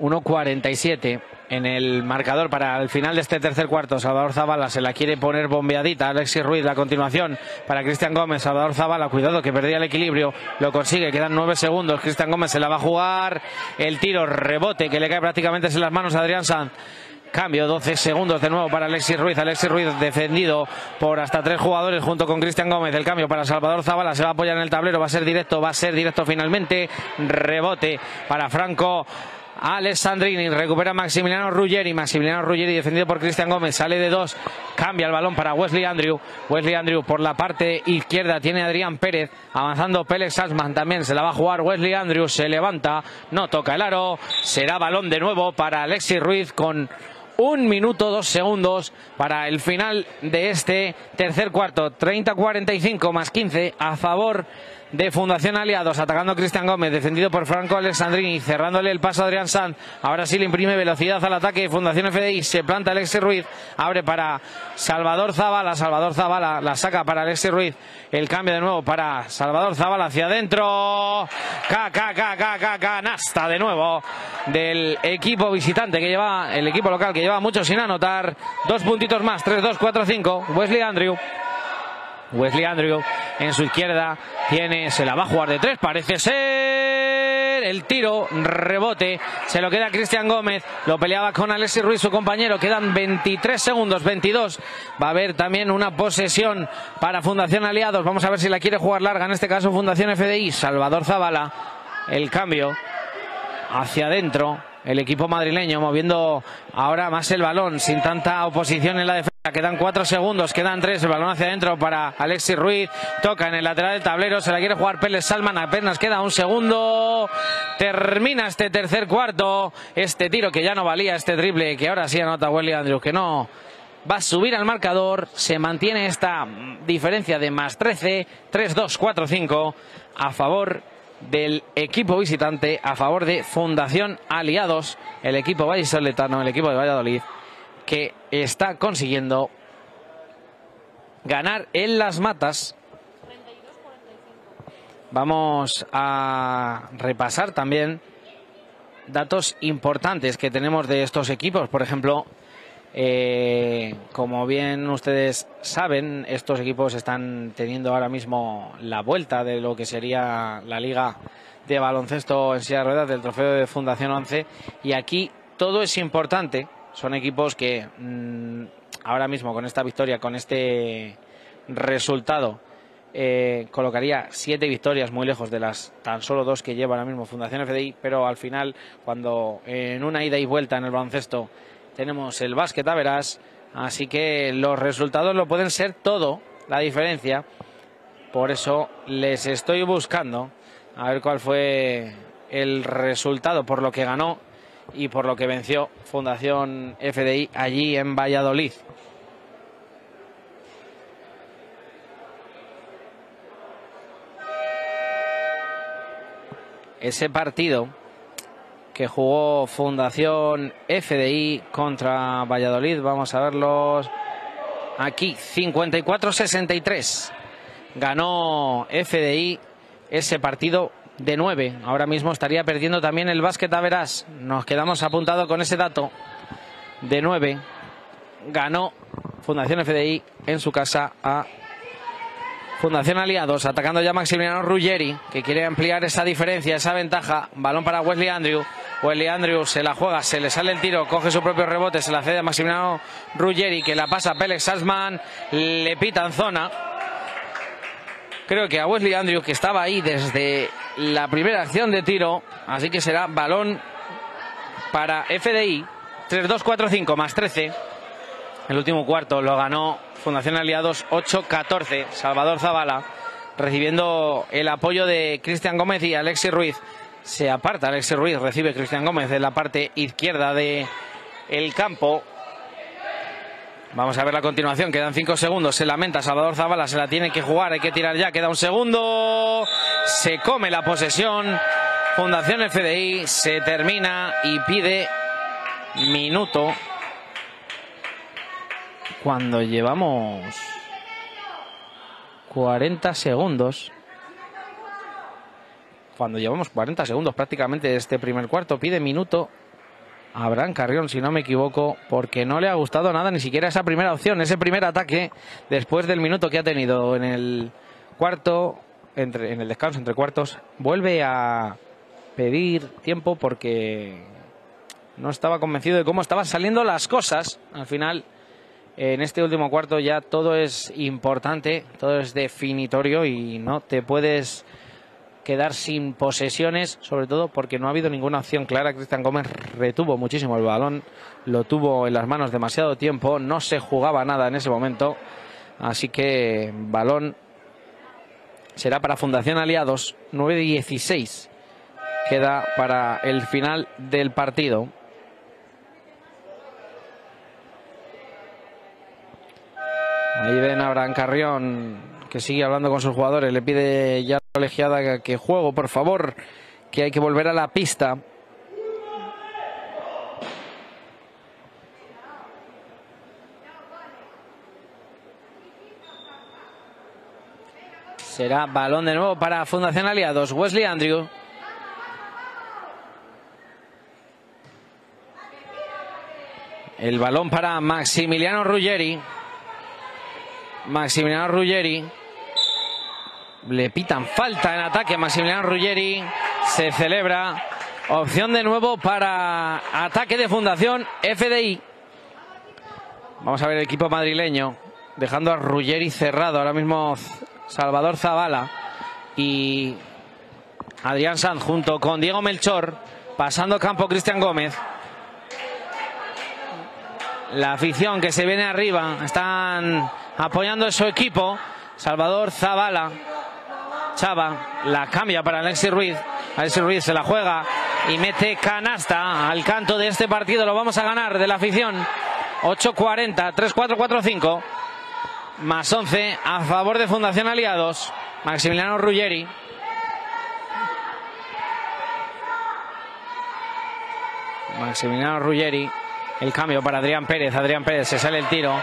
1.47 en el marcador para el final de este tercer cuarto. Salvador Zavala se la quiere poner bombeadita. Alexis Ruiz, la continuación para Cristian Gómez. Salvador Zavala, cuidado que perdía el equilibrio. Lo consigue, quedan nueve segundos. Cristian Gómez se la va a jugar. El tiro, rebote que le cae prácticamente en las manos a Adrián Sanz. Cambio, 12 segundos de nuevo para Alexis Ruiz. Alexis Ruiz defendido por hasta tres jugadores junto con Cristian Gómez. El cambio para Salvador Zavala se va a apoyar en el tablero. Va a ser directo, va a ser directo finalmente. Rebote para Franco. Alessandrini recupera Maximiliano Ruggeri. Maximiliano Ruggeri defendido por Cristian Gómez. Sale de dos. Cambia el balón para Wesley Andrew. Wesley Andrew por la parte izquierda tiene Adrián Pérez. Avanzando Pérez Salzman también. Se la va a jugar Wesley Andrew. Se levanta. No toca el aro. Será balón de nuevo para Alexis Ruiz con un minuto, dos segundos para el final de este tercer cuarto. 30-45 más 15 a favor de Fundación Aliados, atacando Cristian Gómez, defendido por Franco Alexandrini, cerrándole el paso a Adrián Sanz. Ahora sí le imprime velocidad al ataque. Fundación FDI se planta Alexis Ruiz, abre para Salvador Zavala. Salvador Zavala la saca para Alexis Ruiz. El cambio de nuevo para Salvador Zavala hacia adentro. K, canasta de nuevo del equipo visitante que lleva, el equipo local que lleva mucho sin anotar. Dos puntitos más, 3, 2, 4, 5. Wesley Andrew. Wesley Andrew en su izquierda. Tiene, se la va a jugar de tres, parece ser. El tiro, rebote, se lo queda Cristian Gómez. Lo peleaba con Alexis Ruiz, su compañero. Quedan 23 segundos, 22. Va a haber también una posesión para Fundación Aliados. Vamos a ver si la quiere jugar larga. En este caso, Fundación FDI. Salvador Zavala. El cambio hacia adentro el equipo madrileño moviendo ahora más el balón sin tanta oposición en la defensa. Quedan cuatro segundos, quedan tres, el balón hacia adentro para Alexis Ruiz, toca en el lateral del tablero, se la quiere jugar Pérez Salman, apenas queda un segundo, termina este tercer cuarto, este tiro que ya no valía, este triple que ahora sí anota Welly Andrews, que no va a subir al marcador, se mantiene esta diferencia de más 13, 3-2, 4-5 a favor del equipo visitante a favor de Fundación Aliados, el equipo vallisoletano, el equipo de Valladolid, que está consiguiendo ganar en las matas. Vamos a repasar también datos importantes que tenemos de estos equipos. Por ejemplo, eh, como bien ustedes saben, estos equipos están teniendo ahora mismo la vuelta de lo que sería la liga de baloncesto en silla de ruedas del trofeo de Fundación 11 y aquí todo es importante. Son equipos que mm, ahora mismo con esta victoria, con este resultado, eh, colocaría siete victorias muy lejos de las tan solo dos que lleva ahora mismo Fundación FDI, pero al final, cuando en una ida y vuelta en el baloncesto tenemos el básquet a verás, así que los resultados lo pueden ser todo, la diferencia. Por eso les estoy buscando a ver cuál fue el resultado por lo que ganó y por lo que venció Fundación FDI allí en Valladolid. Ese partido que jugó Fundación FDI contra Valladolid. Vamos a verlos aquí. 54-63. Ganó FDI ese partido de 9. Ahora mismo estaría perdiendo también el básquet a verás. Nos quedamos apuntados con ese dato de 9. Ganó Fundación FDI en su casa a Fundación Aliados, atacando ya Maximiliano Ruggeri, que quiere ampliar esa diferencia, esa ventaja. Balón para Wesley Andrew. Wesley Andrew se la juega, se le sale el tiro, coge su propio rebote, se la cede a Maximiliano Ruggeri, que la pasa a Pelex Salzman, le pita en zona. Creo que a Wesley Andrew, que estaba ahí desde la primera acción de tiro, así que será balón para FDI. 3-2-4-5 más 13. El último cuarto lo ganó Fundación Aliados 8-14. Salvador Zavala recibiendo el apoyo de Cristian Gómez y Alexis Ruiz. Se aparta Alexis Ruiz, recibe Cristian Gómez de la parte izquierda de el campo. Vamos a ver la continuación, quedan cinco segundos, se lamenta Salvador Zavala, se la tiene que jugar, hay que tirar ya, queda un segundo, se come la posesión, Fundación FDI se termina y pide minuto cuando llevamos 40 segundos, cuando llevamos 40 segundos prácticamente de este primer cuarto, pide minuto Abraham Carrión, si no me equivoco, porque no le ha gustado nada, ni siquiera esa primera opción, ese primer ataque, después del minuto que ha tenido en el cuarto, entre, en el descanso entre cuartos, vuelve a pedir tiempo porque no estaba convencido de cómo estaban saliendo las cosas. Al final en este último cuarto ya todo es importante, todo es definitorio y no te puedes quedar sin posesiones, sobre todo porque no ha habido ninguna opción clara. Cristian Gómez retuvo muchísimo el balón, lo tuvo en las manos demasiado tiempo, no se jugaba nada en ese momento, así que balón será para Fundación Aliados, 9-16 queda para el final del partido. Ahí ven a Abraham Carrión que sigue hablando con sus jugadores. Le pide ya a colegiada que juego, por favor, que hay que volver a la pista. Será balón de nuevo para Fundación Aliados. Wesley Andrew. El balón para Maximiliano Ruggeri. Maximiliano Ruggeri Le pitan falta en ataque a Maximiliano Ruggeri. Se celebra. Opción de nuevo para ataque de Fundación FDI. Vamos a ver el equipo madrileño. Dejando a Ruggeri cerrado. Ahora mismo Salvador Zavala y Adrián Sanz junto con Diego Melchor. Pasando campo Cristian Gómez. La afición que se viene arriba. Están apoyando a su equipo. Salvador Zavala. Chava la cambia para Alexis Ruiz. Alexis Ruiz se la juega y mete canasta al canto de este partido. Lo vamos a ganar de la afición. 8-40, 3-4-4-5. Más 11 a favor de Fundación Aliados. Maximiliano Ruggeri. Maximiliano Ruggeri. El cambio para Adrián Pérez. Adrián Pérez se sale el tiro.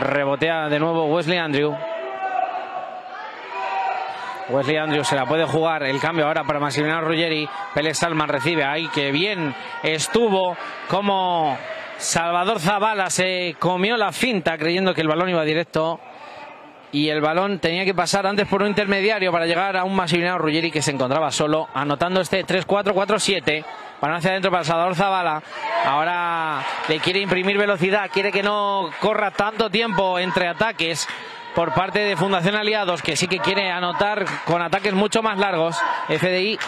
Rebotea de nuevo Wesley Andrew. Wesley Andrews se la puede jugar. El cambio ahora para Maximiliano Ruggeri. Pérez Salman recibe ahí. Que bien estuvo como Salvador Zavala se comió la finta creyendo que el balón iba directo. Y el balón tenía que pasar antes por un intermediario para llegar a un Maximiliano Ruggeri que se encontraba solo, anotando este 3-4-4-7. Para hacia adentro para Salvador Zavala. Ahora le quiere imprimir velocidad, quiere que no corra tanto tiempo entre ataques por parte de Fundación Aliados, que sí que quiere anotar con ataques mucho más largos. FDI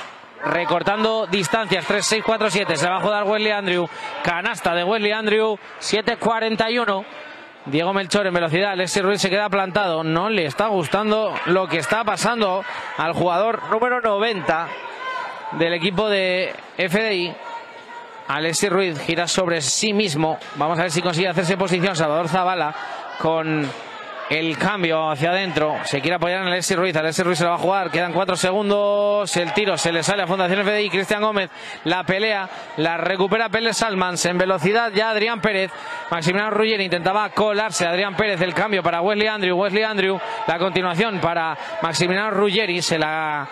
recortando distancias, 3-6-4-7, se va a jugar Wesley Andrew, canasta de Wesley Andrew, 7-41. Diego Melchor en velocidad, Alexis Ruiz se queda plantado, no le está gustando lo que está pasando al jugador número 90 del equipo de FDI. Alexis Ruiz gira sobre sí mismo, vamos a ver si consigue hacerse posición Salvador Zavala con el cambio hacia adentro. Se quiere apoyar en Alexis Ruiz. Alexis Ruiz se va a jugar. Quedan cuatro segundos. El tiro se le sale a Fundación FDI. Cristian Gómez la pelea. La recupera Pérez Salmans. En velocidad ya Adrián Pérez. Maximiliano Ruggeri intentaba colarse. Adrián Pérez el cambio para Wesley Andrew. Wesley Andrew. La continuación para Maximiliano Ruggeri. Se la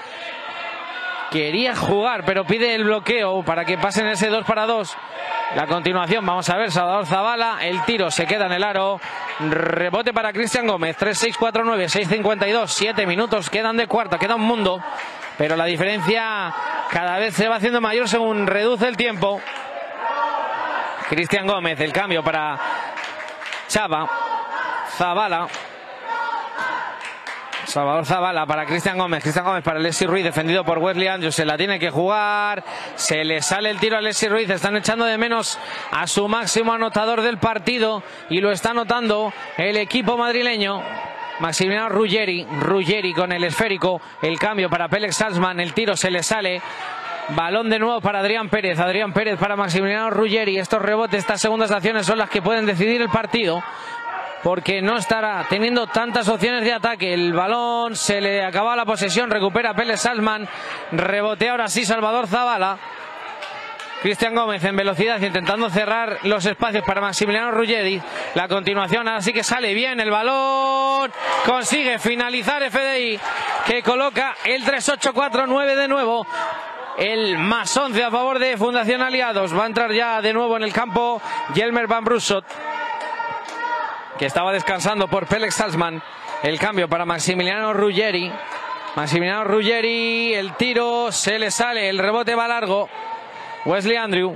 quería jugar, pero pide el bloqueo para que pasen ese 2 para 2. La continuación, vamos a ver, Salvador Zavala, el tiro se queda en el aro. Rebote para Cristian Gómez, 3-6-4-9, 6-52, 7 minutos, quedan de cuarta, queda un mundo. Pero la diferencia cada vez se va haciendo mayor según reduce el tiempo. Cristian Gómez, el cambio para Chava. Zavala, Salvador Zavala para Cristian Gómez. Cristian Gómez para Alexis Ruiz, defendido por Wesley Andrews. Se la tiene que jugar. Se le sale el tiro a Alexis Ruiz. Están echando de menos a su máximo anotador del partido. Y lo está anotando el equipo madrileño. Maximiliano Ruggeri. Ruggeri con el esférico. El cambio para Pélex Salzman. El tiro se le sale. Balón de nuevo para Adrián Pérez. Adrián Pérez para Maximiliano Ruggeri. Estos rebotes, estas segundas acciones son las que pueden decidir el partido porque no estará teniendo tantas opciones de ataque. El balón se le acaba la posesión, recupera Pérez Salman, rebotea ahora sí Salvador Zavala. Cristian Gómez en velocidad intentando cerrar los espacios para Maximiliano Ruggeri. La continuación ahora sí que sale bien el balón. Consigue finalizar FDI que coloca el 3-8-4-9 de nuevo. El más 11 a favor de Fundación Aliados. Va a entrar ya de nuevo en el campo Jelmer Van Brussot que estaba descansando por Pélex Salzman. El cambio para Maximiliano Ruggeri. Maximiliano Ruggeri, el tiro se le sale, el rebote va largo. Wesley Andrew.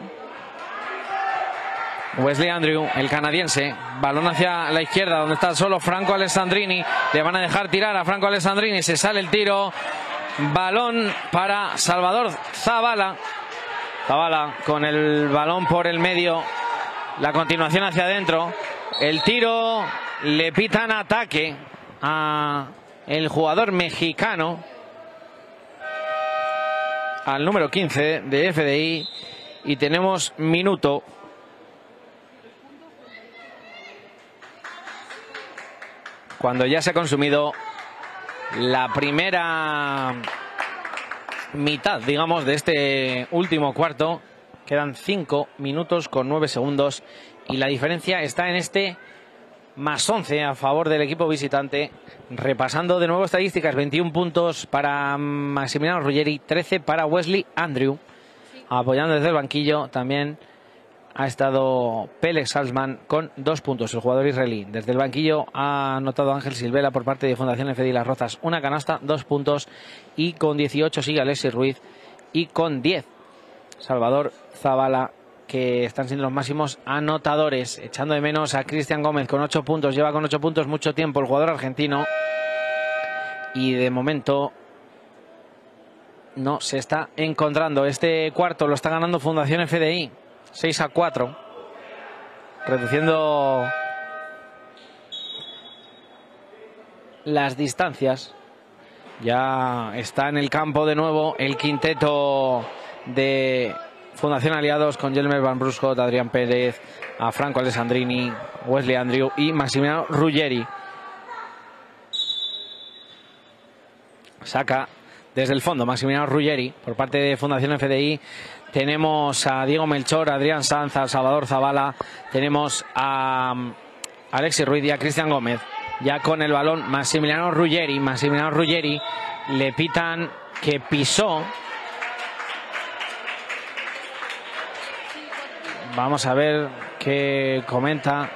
Wesley Andrew, el canadiense, balón hacia la izquierda donde está solo Franco Alessandrini. Le van a dejar tirar a Franco Alessandrini, se sale el tiro. Balón para Salvador Zavala. Zavala con el balón por el medio. La continuación hacia adentro. El tiro le pitan ataque a el jugador mexicano al número 15 de FDI y tenemos minuto cuando ya se ha consumido la primera mitad, digamos, de este último cuarto. Quedan 5 minutos con 9 segundos y la diferencia está en este más 11 a favor del equipo visitante. Repasando de nuevo estadísticas, 21 puntos para Maximiliano Ruggeri, 13 para Wesley Andrew. Apoyando desde el banquillo también ha estado Pélez Salzman con dos puntos, el jugador israelí. Desde el banquillo ha anotado Ángel Silvela por parte de Fundación F. Las Rozas una canasta, dos puntos y con 18 sigue Alexis Ruiz y con 10 Salvador Zavala que están siendo los máximos anotadores, echando de menos a Cristian Gómez con 8 puntos, lleva con 8 puntos mucho tiempo el jugador argentino y de momento no se está encontrando. Este cuarto lo está ganando Fundación FDI. 6 a 4. Reduciendo las distancias. Ya está en el campo de nuevo el quinteto de Fundación Aliados con Jelmer Van Brusco, Adrián Pérez, a Franco Alessandrini, Wesley Andrew y Maximiliano Ruggeri. Saca desde el fondo Maximiliano Ruggeri por parte de Fundación FDI. Tenemos a Diego Melchor, Adrián Sanz, a Salvador Zavala. Tenemos a um, Alexis Ruiz y a Cristian Gómez. Ya con el balón Maximiliano Ruggeri. Maximiliano Ruggeri le pitan que pisó. Vamos a ver qué comenta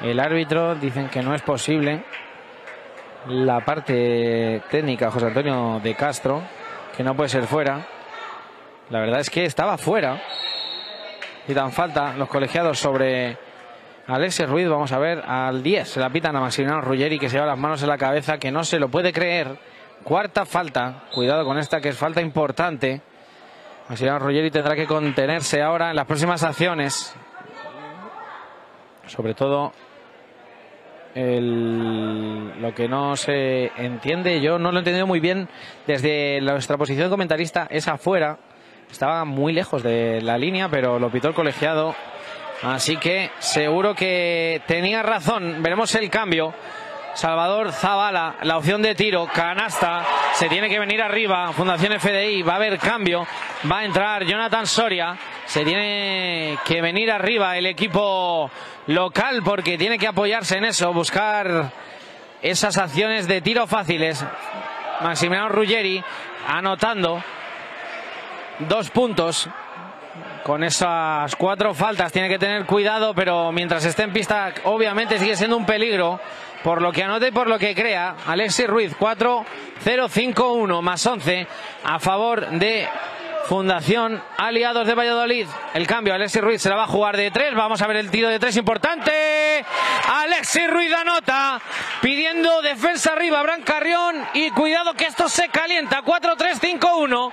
el árbitro. Dicen que no es posible la parte técnica José Antonio de Castro, que no puede ser fuera. La verdad es que estaba fuera. Y dan falta los colegiados sobre Alexis Ruiz. Vamos a ver al 10. Se la pitan a Maximiliano Ruggeri que se lleva las manos en la cabeza, que no se lo puede creer. Cuarta falta. Cuidado con esta que es falta importante. Maximiliano Ruggeri tendrá que contenerse ahora en las próximas acciones. Sobre todo lo que no se entiende, yo no lo he entendido muy bien desde nuestra posición de comentarista, es afuera, estaba muy lejos de la línea, pero lo pitó el colegiado, así que seguro que tenía razón, veremos el cambio. Salvador Zavala, la opción de tiro, canasta, se tiene que venir arriba, Fundación FDI, va a haber cambio, va a entrar Jonathan Soria, se tiene que venir arriba el equipo local porque tiene que apoyarse en eso, buscar esas acciones de tiro fáciles. Maximiliano Ruggeri anotando dos puntos con esas cuatro faltas tiene que tener cuidado, pero mientras esté en pista, obviamente sigue siendo un peligro. Por lo que anote y por lo que crea, Alexis Ruiz 4-0-5-1 más 11 a favor de Fundación Aliados de Valladolid. El cambio, Alexis Ruiz se la va a jugar de tres. Vamos a ver el tiro de tres importante. Alexis Ruiz anota, pidiendo defensa arriba, Bran Carrión. Y cuidado que esto se calienta. 4-3-5-1.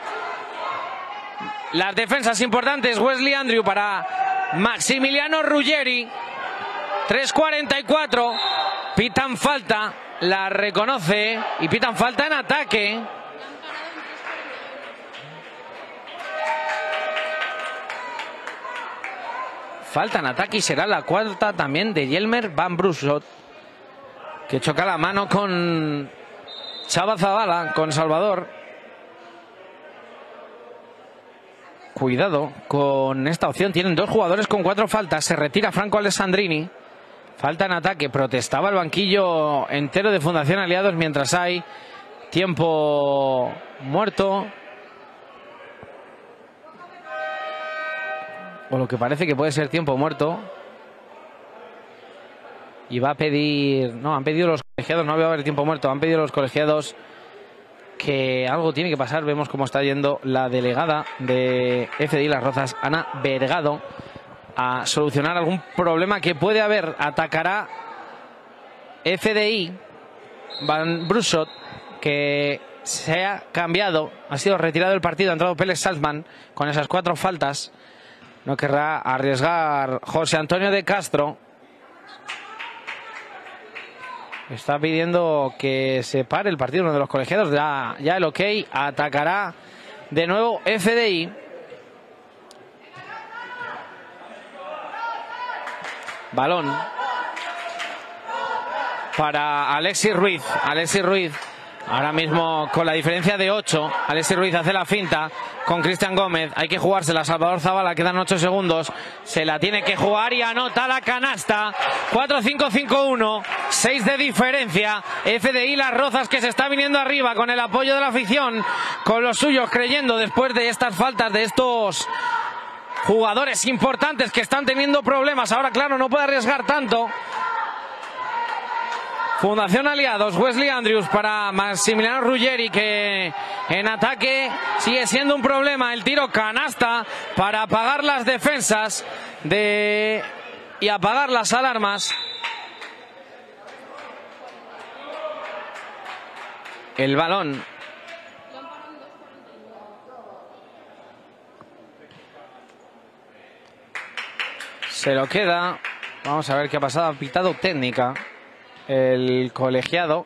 Las defensas importantes, Wesley Andrew para Maximiliano Ruggeri. 3-44. Pitan falta, la reconoce y pitan falta en ataque. Falta en ataque y será la cuarta también de Yelmer Van Brusot. Que choca la mano con Chava Zavala, con Salvador. Cuidado con esta opción. Tienen dos jugadores con cuatro faltas. Se retira Franco Alessandrini. Falta en ataque. Protestaba el banquillo entero de Fundación Aliados mientras hay tiempo muerto. o lo que parece que puede ser tiempo muerto. Y va a pedir, no, han pedido los colegiados, no va a haber tiempo muerto, han pedido los colegiados que algo tiene que pasar. Vemos cómo está yendo la delegada de FDI Las Rozas, Ana Vergado, a solucionar algún problema que puede haber. Atacará FDI Van Brusot, que se ha cambiado, ha sido retirado del partido, ha entrado Pérez Salzman con esas cuatro faltas. No querrá arriesgar José Antonio de Castro. Está pidiendo que se pare el partido uno de los colegiados. Ya, ya el ok. Atacará de nuevo FDI. Balón para Alexis Ruiz. Alexis Ruiz Ahora mismo con la diferencia de 8, Alexis Ruiz hace la finta con Cristian Gómez. Hay que jugársela. Salvador Zavala, quedan 8 segundos. Se la tiene que jugar y anota la canasta. 4-5-5-1, 6 de diferencia. FDI Las Rozas que se está viniendo arriba con el apoyo de la afición, con los suyos creyendo después de estas faltas, de estos jugadores importantes que están teniendo problemas. Ahora, claro, no puede arriesgar tanto. Fundación Aliados, Wesley Andrews para Maximiliano Ruggeri que en ataque sigue siendo un problema. El tiro canasta para apagar las defensas de y apagar las alarmas. El balón. Se lo queda. Vamos a ver qué ha pasado. Ha pitado técnica el colegiado.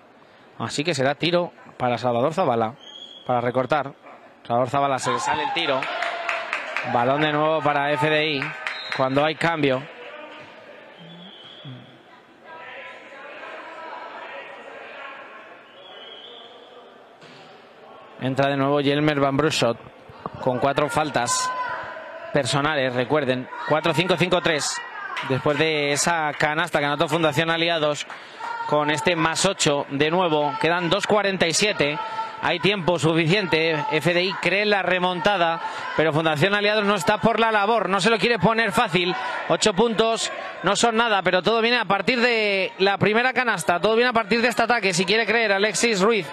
Así que será tiro para Salvador Zavala. Para recortar. Salvador Zavala se le sale el tiro. Balón de nuevo para FDI. Cuando hay cambio. Entra de nuevo Jelmer Van Brussot con cuatro faltas personales, recuerden. 4-5-5-3. Después de esa canasta que anotó Fundación Aliados con este más 8 de nuevo. Quedan 2.47. Hay tiempo suficiente. FDI cree la remontada, pero Fundación Aliados no está por la labor. No se lo quiere poner fácil. Ocho puntos no son nada, pero todo viene a partir de la primera canasta. Todo viene a partir de este ataque. Si quiere creer Alexis Ruiz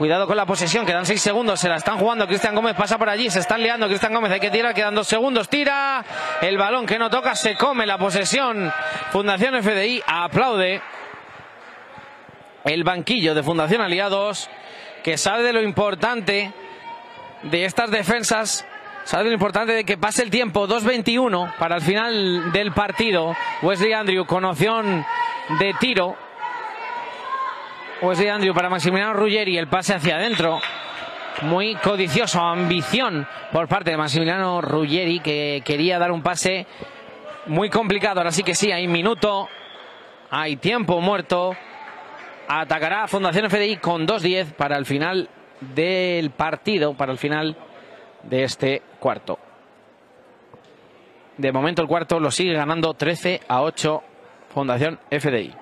Cuidado con la posesión, quedan seis segundos, se la están jugando. Cristian Gómez pasa por allí, se están liando. Cristian Gómez hay que tirar, quedan dos segundos. Tira el balón que no toca, se come la posesión. Fundación FDI aplaude el banquillo de Fundación Aliados, que sabe de lo importante de estas defensas. Sabe de lo importante de que pase el tiempo, 2.21 para el final del partido. Wesley Andrew con opción de tiro Wesley Andrew para Maximiliano Ruggeri, el pase hacia adentro. Muy codicioso, ambición por parte de Maximiliano Ruggeri, que quería dar un pase muy complicado. Ahora sí que sí, hay minuto, hay tiempo muerto. Atacará Fundación FDI con 2-10 para el final del partido, para el final de este cuarto. De momento el cuarto lo sigue ganando 13 a 8 Fundación FDI.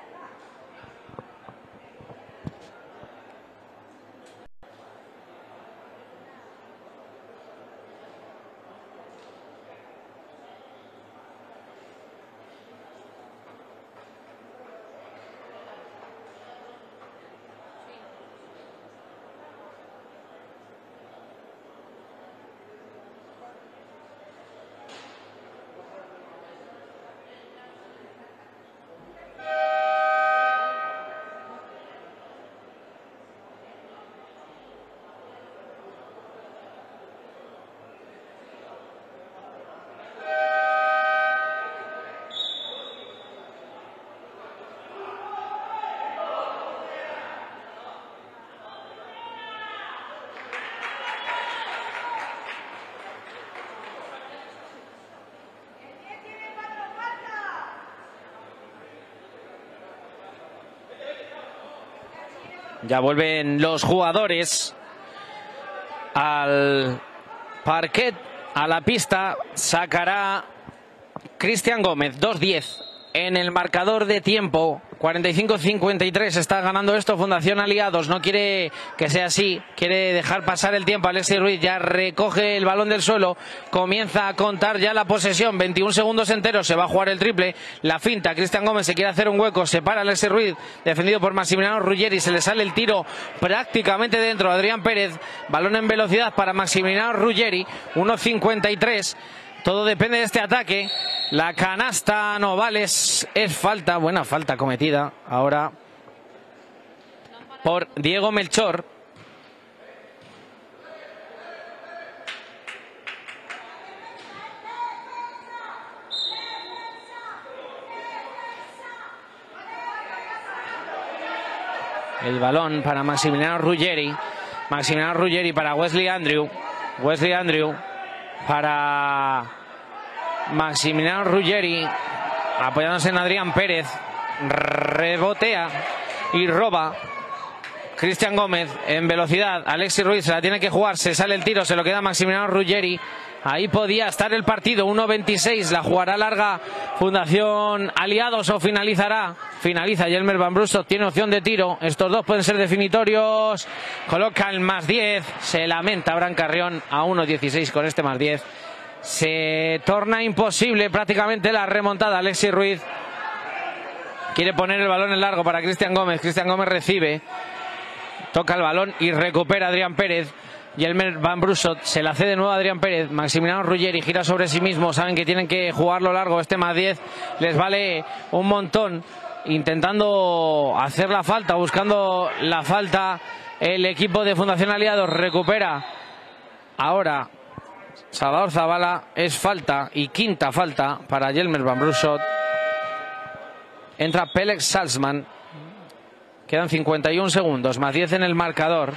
Ya vuelven los jugadores al parquet, a la pista. Sacará Cristian Gómez, 2-10 en el marcador de tiempo. 45-53 está ganando esto Fundación Aliados. No quiere que sea así. Quiere dejar pasar el tiempo. Alexis Ruiz ya recoge el balón del suelo. Comienza a contar ya la posesión. 21 segundos enteros. Se va a jugar el triple. La finta. Cristian Gómez se quiere hacer un hueco. Se para Alexis Ruiz. Defendido por Maximiliano Ruggeri. Se le sale el tiro prácticamente dentro. Adrián Pérez. Balón en velocidad para Maximiliano Ruggeri. 1.53. Todo depende de este ataque. La canasta no vale, es, falta, buena falta cometida ahora por Diego Melchor. El balón para Maximiliano Ruggeri. Maximiliano Ruggeri para Wesley Andrew. Wesley Andrew para Maximiliano Ruggeri, apoyándose en Adrián Pérez, rebotea y roba. Cristian Gómez en velocidad, Alexis Ruiz se la tiene que jugar, se sale el tiro, se lo queda Maximiliano Ruggeri. Ahí podía estar el partido, 1-26, la jugará larga Fundación Aliados o finalizará. Finaliza Yelmer Van Brusso, tiene opción de tiro. Estos dos pueden ser definitorios. Coloca el más 10. Se lamenta Bran Carrión a 1-16 con este más 10 Se torna imposible prácticamente la remontada. Alexis Ruiz quiere poner el balón en largo para Cristian Gómez. Cristian Gómez recibe, toca el balón y recupera Adrián Pérez. Y Elmer Van Brusot se la cede de nuevo a Adrián Pérez. Maximiliano Ruggeri gira sobre sí mismo. Saben que tienen que jugarlo largo. Este más 10 les vale un montón. Intentando hacer la falta, buscando la falta. El equipo de Fundación Aliados recupera ahora Salvador Zavala. Es falta y quinta falta para Yelmer Van Brusot. Entra Pelex Salzman. Quedan 51 segundos, más 10 en el marcador.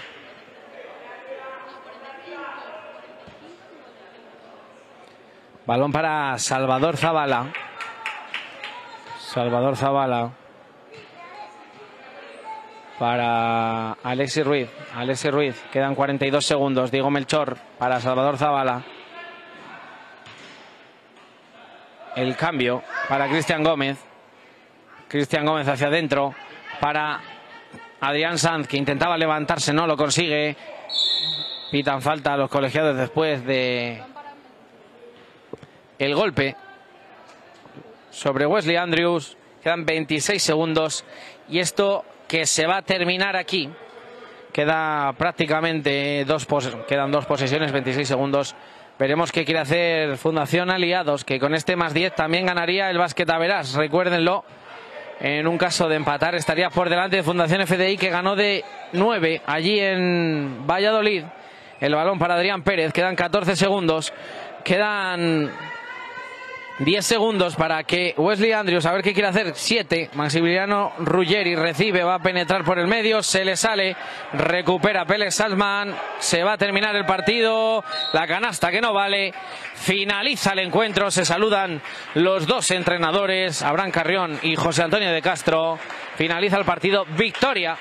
Balón para Salvador Zavala. Salvador Zavala. Para Alexis Ruiz. Alexis Ruiz. Quedan 42 segundos. Diego Melchor para Salvador Zavala. El cambio para Cristian Gómez. Cristian Gómez hacia adentro para Adrián Sanz, que intentaba levantarse, no lo consigue. Pitan falta a los colegiados después de el golpe sobre Wesley Andrews. Quedan 26 segundos y esto que se va a terminar aquí. Queda prácticamente dos, quedan dos posesiones, 26 segundos. Veremos qué quiere hacer Fundación Aliados, que con este más 10 también ganaría el básquet a verás. Recuérdenlo, en un caso de empatar estaría por delante de Fundación FDI, que ganó de 9 allí en Valladolid. El balón para Adrián Pérez, quedan 14 segundos. Quedan 10 segundos para que Wesley Andrews, a ver qué quiere hacer. 7. Maximiliano Ruggeri recibe, va a penetrar por el medio, se le sale, recupera Pérez Salman, se va a terminar el partido. La canasta que no vale. Finaliza el encuentro, se saludan los dos entrenadores, Abraham Carrión y José Antonio de Castro. Finaliza el partido, victoria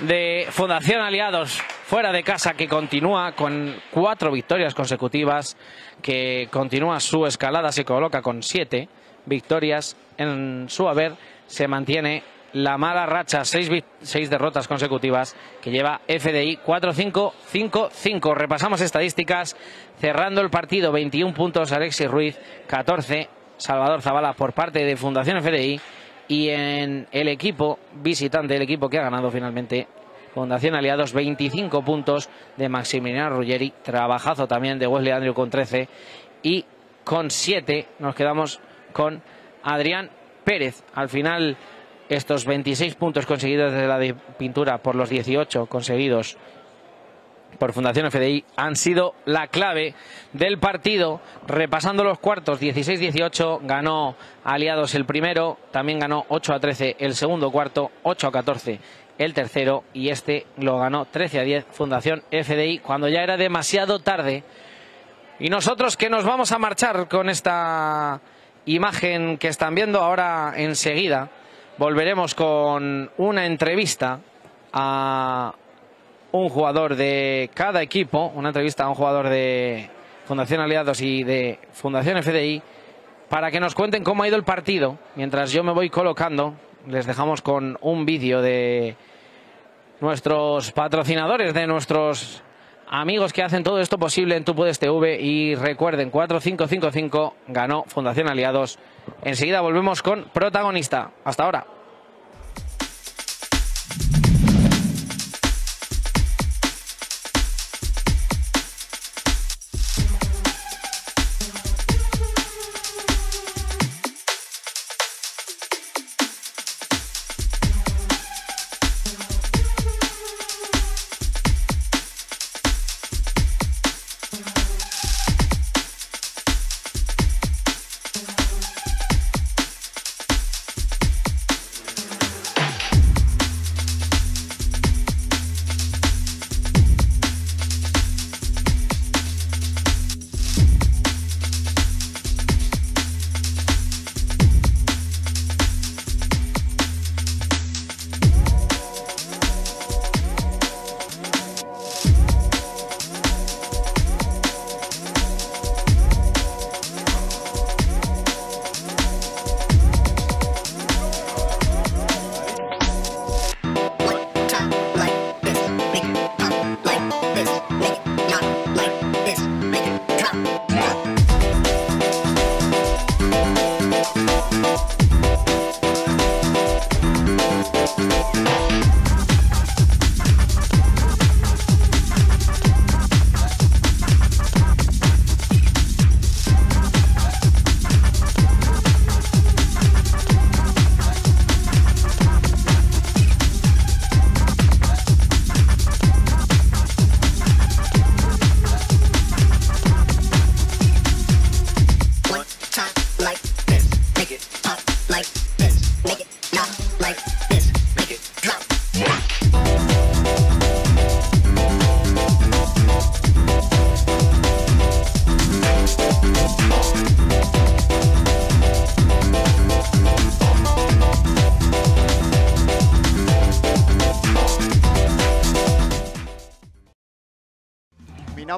de Fundación Aliados fuera de casa que continúa con cuatro victorias consecutivas, que continúa su escalada, se coloca con siete victorias en su haber, se mantiene la mala racha, seis, seis derrotas consecutivas que lleva FDI 4-5-5-5. Repasamos estadísticas, cerrando el partido 21 puntos Alexis Ruiz, 14 Salvador Zavala por parte de Fundación FDI y en el equipo visitante, el equipo que ha ganado finalmente Fundación Aliados, 25 puntos de Maximiliano Ruggeri, trabajazo también de Wesley Andrew con 13 y con 7 nos quedamos con Adrián Pérez. Al final estos 26 puntos conseguidos desde la pintura por los 18 conseguidos por Fundación FDI han sido la clave del partido. Repasando los cuartos, 16-18 ganó Aliados el primero, también ganó 8 a 13 el segundo cuarto, 8 a 14 el tercero y este lo ganó 13 a 10 Fundación FDI cuando ya era demasiado tarde. Y nosotros que nos vamos a marchar con esta imagen que están viendo ahora enseguida, volveremos con una entrevista a un jugador de cada equipo, una entrevista a un jugador de Fundación Aliados y de Fundación FDI, para que nos cuenten cómo ha ido el partido. Mientras yo me voy colocando, les dejamos con un vídeo de nuestros patrocinadores, de nuestros amigos que hacen todo esto posible en Tu Puedes TV. Y recuerden, 4555 ganó Fundación Aliados. Enseguida volvemos con protagonista. Hasta ahora.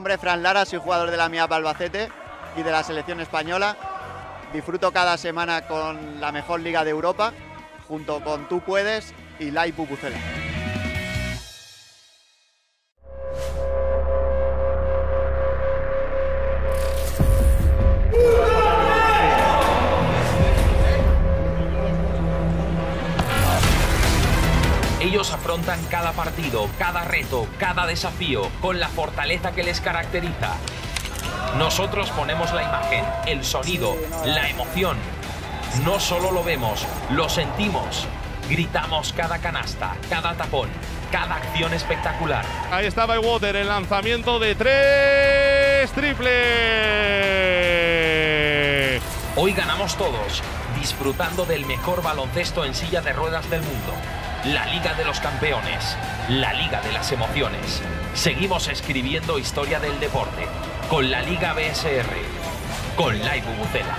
Nombre es Fran Lara, soy jugador de la MIAP Albacete y de la selección española. Disfruto cada semana con la mejor liga de Europa, junto con Tú Puedes y Live Pupucela. Cada reto, cada desafío con la fortaleza que les caracteriza. Nosotros ponemos la imagen, el sonido, la emoción. No solo lo vemos, lo sentimos. Gritamos cada canasta, cada tapón, cada acción espectacular. Ahí está Bywater, el lanzamiento de tres triple. Hoy ganamos todos, disfrutando del mejor baloncesto en silla de ruedas del mundo. La Liga de los Campeones, la Liga de las Emociones. Seguimos escribiendo historia del deporte con la Liga BSR, con Live Bubucela.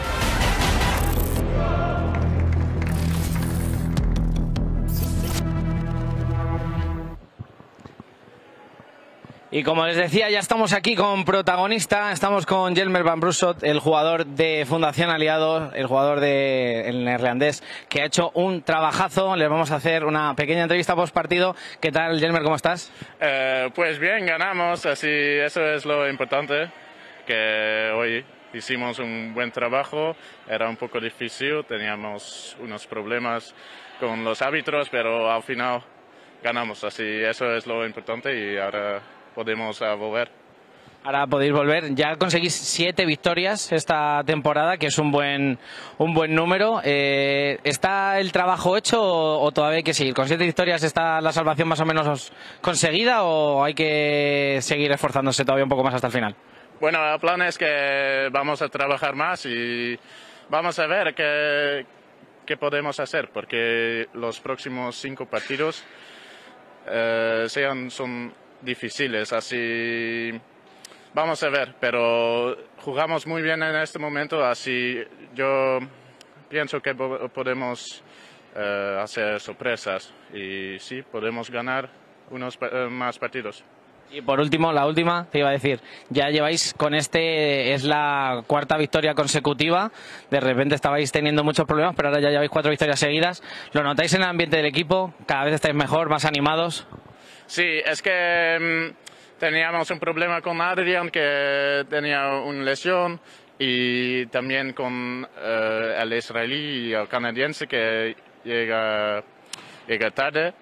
Y como les decía, ya estamos aquí con protagonista, estamos con Jelmer Van Brusot, el jugador de Fundación Aliados, el jugador de el neerlandés, que ha hecho un trabajazo. Les vamos a hacer una pequeña entrevista post partido. ¿Qué tal, Jelmer? ¿Cómo estás? Eh, pues bien, ganamos, así eso es lo importante, que hoy hicimos un buen trabajo, era un poco difícil, teníamos unos problemas con los árbitros, pero al final ganamos, así eso es lo importante y ahora podemos uh, volver. Ahora podéis volver. Ya conseguís siete victorias esta temporada, que es un buen, un buen número. Eh, ¿Está el trabajo hecho o, o, todavía hay que seguir? ¿Con siete victorias está la salvación más o menos conseguida o hay que seguir esforzándose todavía un poco más hasta el final? Bueno, el plan es que vamos a trabajar más y vamos a ver qué, qué podemos hacer, porque los próximos cinco partidos eh, sean, son difíciles, así vamos a ver, pero jugamos muy bien en este momento, así yo pienso que podemos eh, hacer sorpresas y sí, podemos ganar unos eh, más partidos. Y por último, la última, te iba a decir, ya lleváis con este, es la cuarta victoria consecutiva, de repente estabais teniendo muchos problemas, pero ahora ya lleváis cuatro victorias seguidas. ¿Lo notáis en el ambiente del equipo? ¿Cada vez estáis mejor, más animados? Sí, es que um, teníamos un problema con Adrian que tenía una lesión y también con uh, el israelí y el canadiense que llega, llega tarde.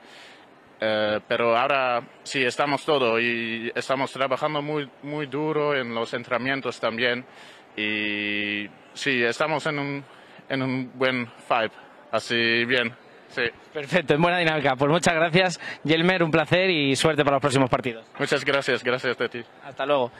Uh, pero ahora sí estamos todo y estamos trabajando muy, muy duro en los entrenamientos también y sí, estamos en un, en un buen vibe, así bien. Sí. Perfecto, en buena dinámica. Pues muchas gracias, Yelmer, un placer y suerte para los próximos partidos. Muchas gracias, gracias a ti. Hasta luego.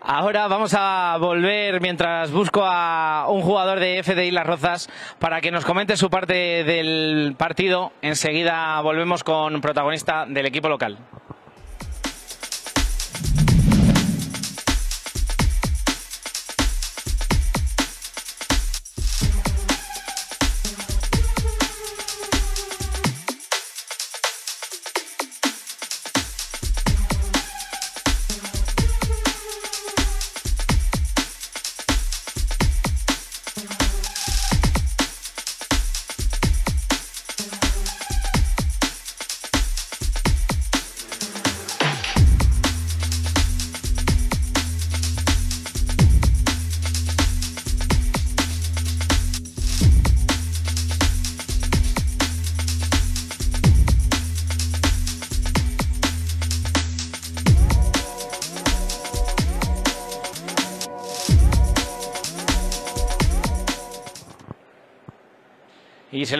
Ahora vamos a volver mientras busco a un jugador de FDI Las Rozas para que nos comente su parte del partido. Enseguida volvemos con protagonista del equipo local.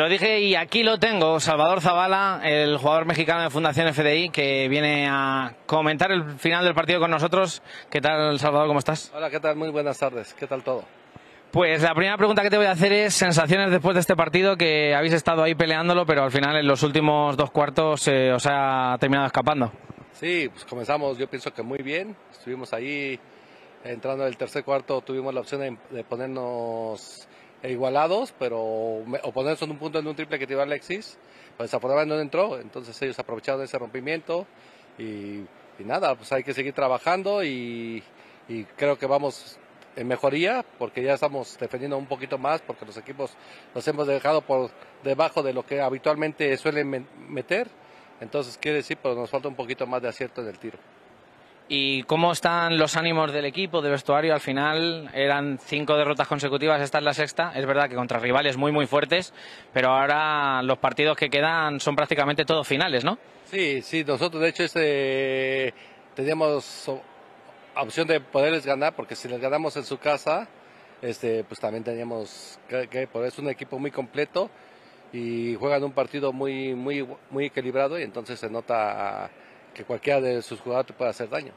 Lo dije y aquí lo tengo, Salvador Zavala, el jugador mexicano de Fundación FDI, que viene a comentar el final del partido con nosotros. ¿Qué tal, Salvador? ¿Cómo estás? Hola, ¿qué tal? Muy buenas tardes. ¿Qué tal todo? Pues la primera pregunta que te voy a hacer es sensaciones después de este partido, que habéis estado ahí peleándolo, pero al final en los últimos dos cuartos eh, os ha terminado escapando. Sí, pues comenzamos yo pienso que muy bien. Estuvimos ahí entrando en el tercer cuarto, tuvimos la opción de, de ponernos igualados, pero o ponerse en un punto en un triple que iba Alexis, pues desafortunadamente no entró, entonces ellos aprovecharon ese rompimiento y nada, pues hay que seguir trabajando y, y creo que vamos en mejoría porque ya estamos defendiendo un poquito más porque los equipos los hemos dejado por debajo de lo que habitualmente suelen meter. Entonces quiere decir, pero nos falta un poquito más de acierto en el tiro. ¿Y cómo están los ánimos del equipo, del vestuario? Al final eran cinco derrotas consecutivas, esta es la sexta. Es verdad que contra rivales muy, muy fuertes, pero ahora los partidos que quedan son prácticamente todos finales, ¿no? Sí, sí, nosotros de hecho este, teníamos opción de poderles ganar, porque si les ganamos en su casa, este, pues también teníamos que, que es un equipo muy completo y juegan un partido muy, muy, muy equilibrado y entonces se nota que cualquiera de sus jugadores te puede hacer daño.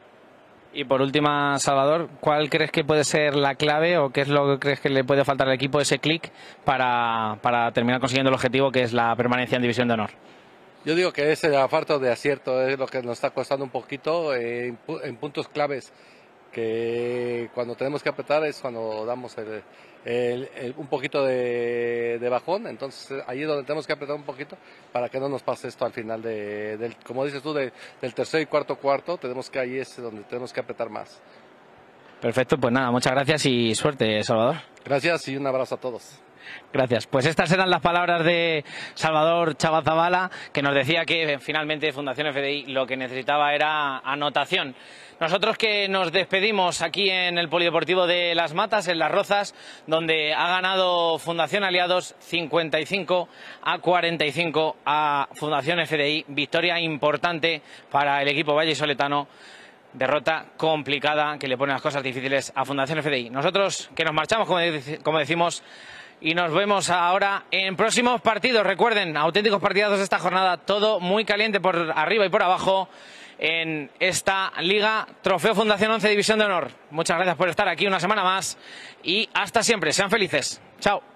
Y por última, Salvador, ¿cuál crees que puede ser la clave o qué es lo que crees que le puede faltar al equipo ese clic para, para terminar consiguiendo el objetivo que es la permanencia en División de Honor? Yo digo que ese falta de acierto es lo que nos está costando un poquito en, puntos claves, que cuando tenemos que apretar es cuando damos un poquito de, bajón, entonces ahí es donde tenemos que apretar un poquito para que no nos pase esto al final, de, del, como dices tú, del tercer y cuarto cuarto, tenemos que ahí es donde tenemos que apretar más. Perfecto, pues nada, muchas gracias y suerte, Salvador. Gracias y un abrazo a todos. Gracias. Pues estas eran las palabras de Salvador Chavazabala, que nos decía que finalmente Fundación FDI lo que necesitaba era anotación. Nosotros que nos despedimos aquí en el Polideportivo de Las Matas, en Las Rozas, donde ha ganado Fundación Aliados 55 a 45 a Fundación FDI. Victoria importante para el equipo Valle Soletano derrota complicada que le pone las cosas difíciles a Fundación FDI. Nosotros que nos marchamos, como, decimos, y nos vemos ahora en próximos partidos. Recuerden, auténticos partidazos de esta jornada, todo muy caliente por arriba y por abajo en esta liga Trofeo Fundación 11 División de Honor. Muchas gracias por estar aquí una semana más y hasta siempre. Sean felices. Chao.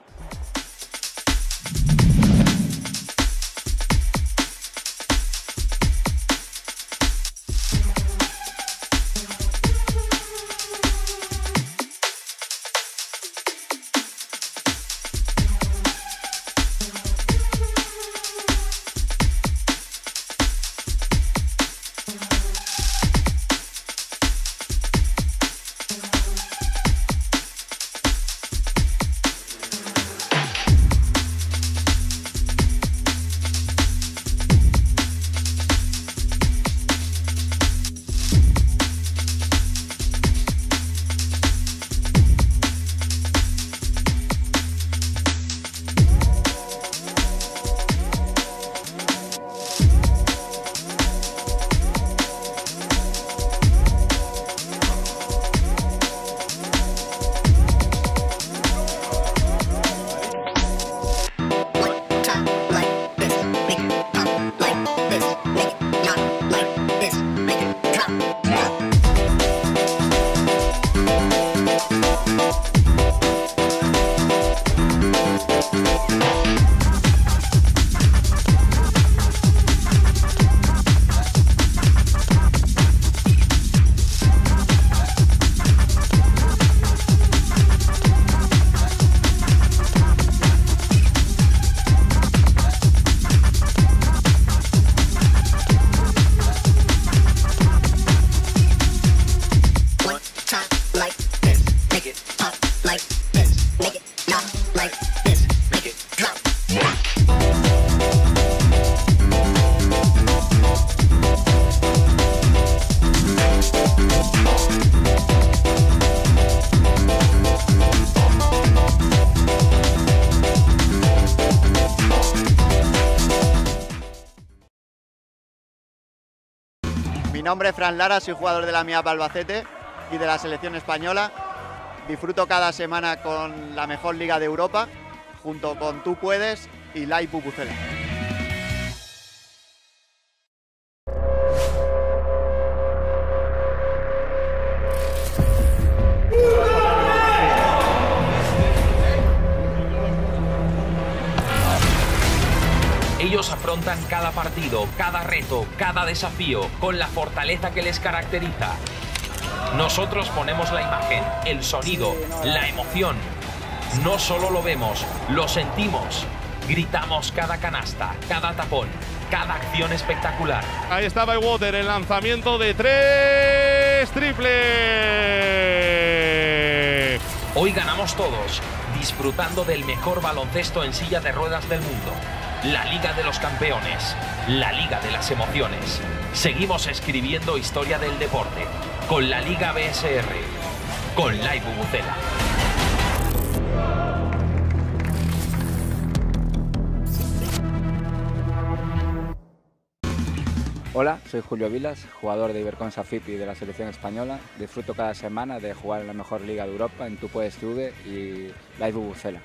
Nombre es Fran Lara, soy jugador de la MIAP Albacete y de la selección española. Disfruto cada semana con la mejor liga de Europa, junto con Tú Puedes y Lai Pupucela. Afrontan cada partido, cada reto, cada desafío con la fortaleza que les caracteriza. Nosotros ponemos la imagen, el sonido, la emoción. No solo lo vemos, lo sentimos. Gritamos cada canasta, cada tapón. cada acción espectacular. Ahí está Bywater, el lanzamiento de tres triple. Hoy ganamos todos, disfrutando del mejor baloncesto en silla de ruedas del mundo. La Liga de los Campeones, la Liga de las Emociones. Seguimos escribiendo historia del deporte con la Liga BSR, con Live Bubucela. Hola, soy Julio Vilas, jugador de Iberconsa FIP y de la selección española. Disfruto cada semana de jugar en la mejor liga de Europa en Tu Puedes TV y Live Bubucela.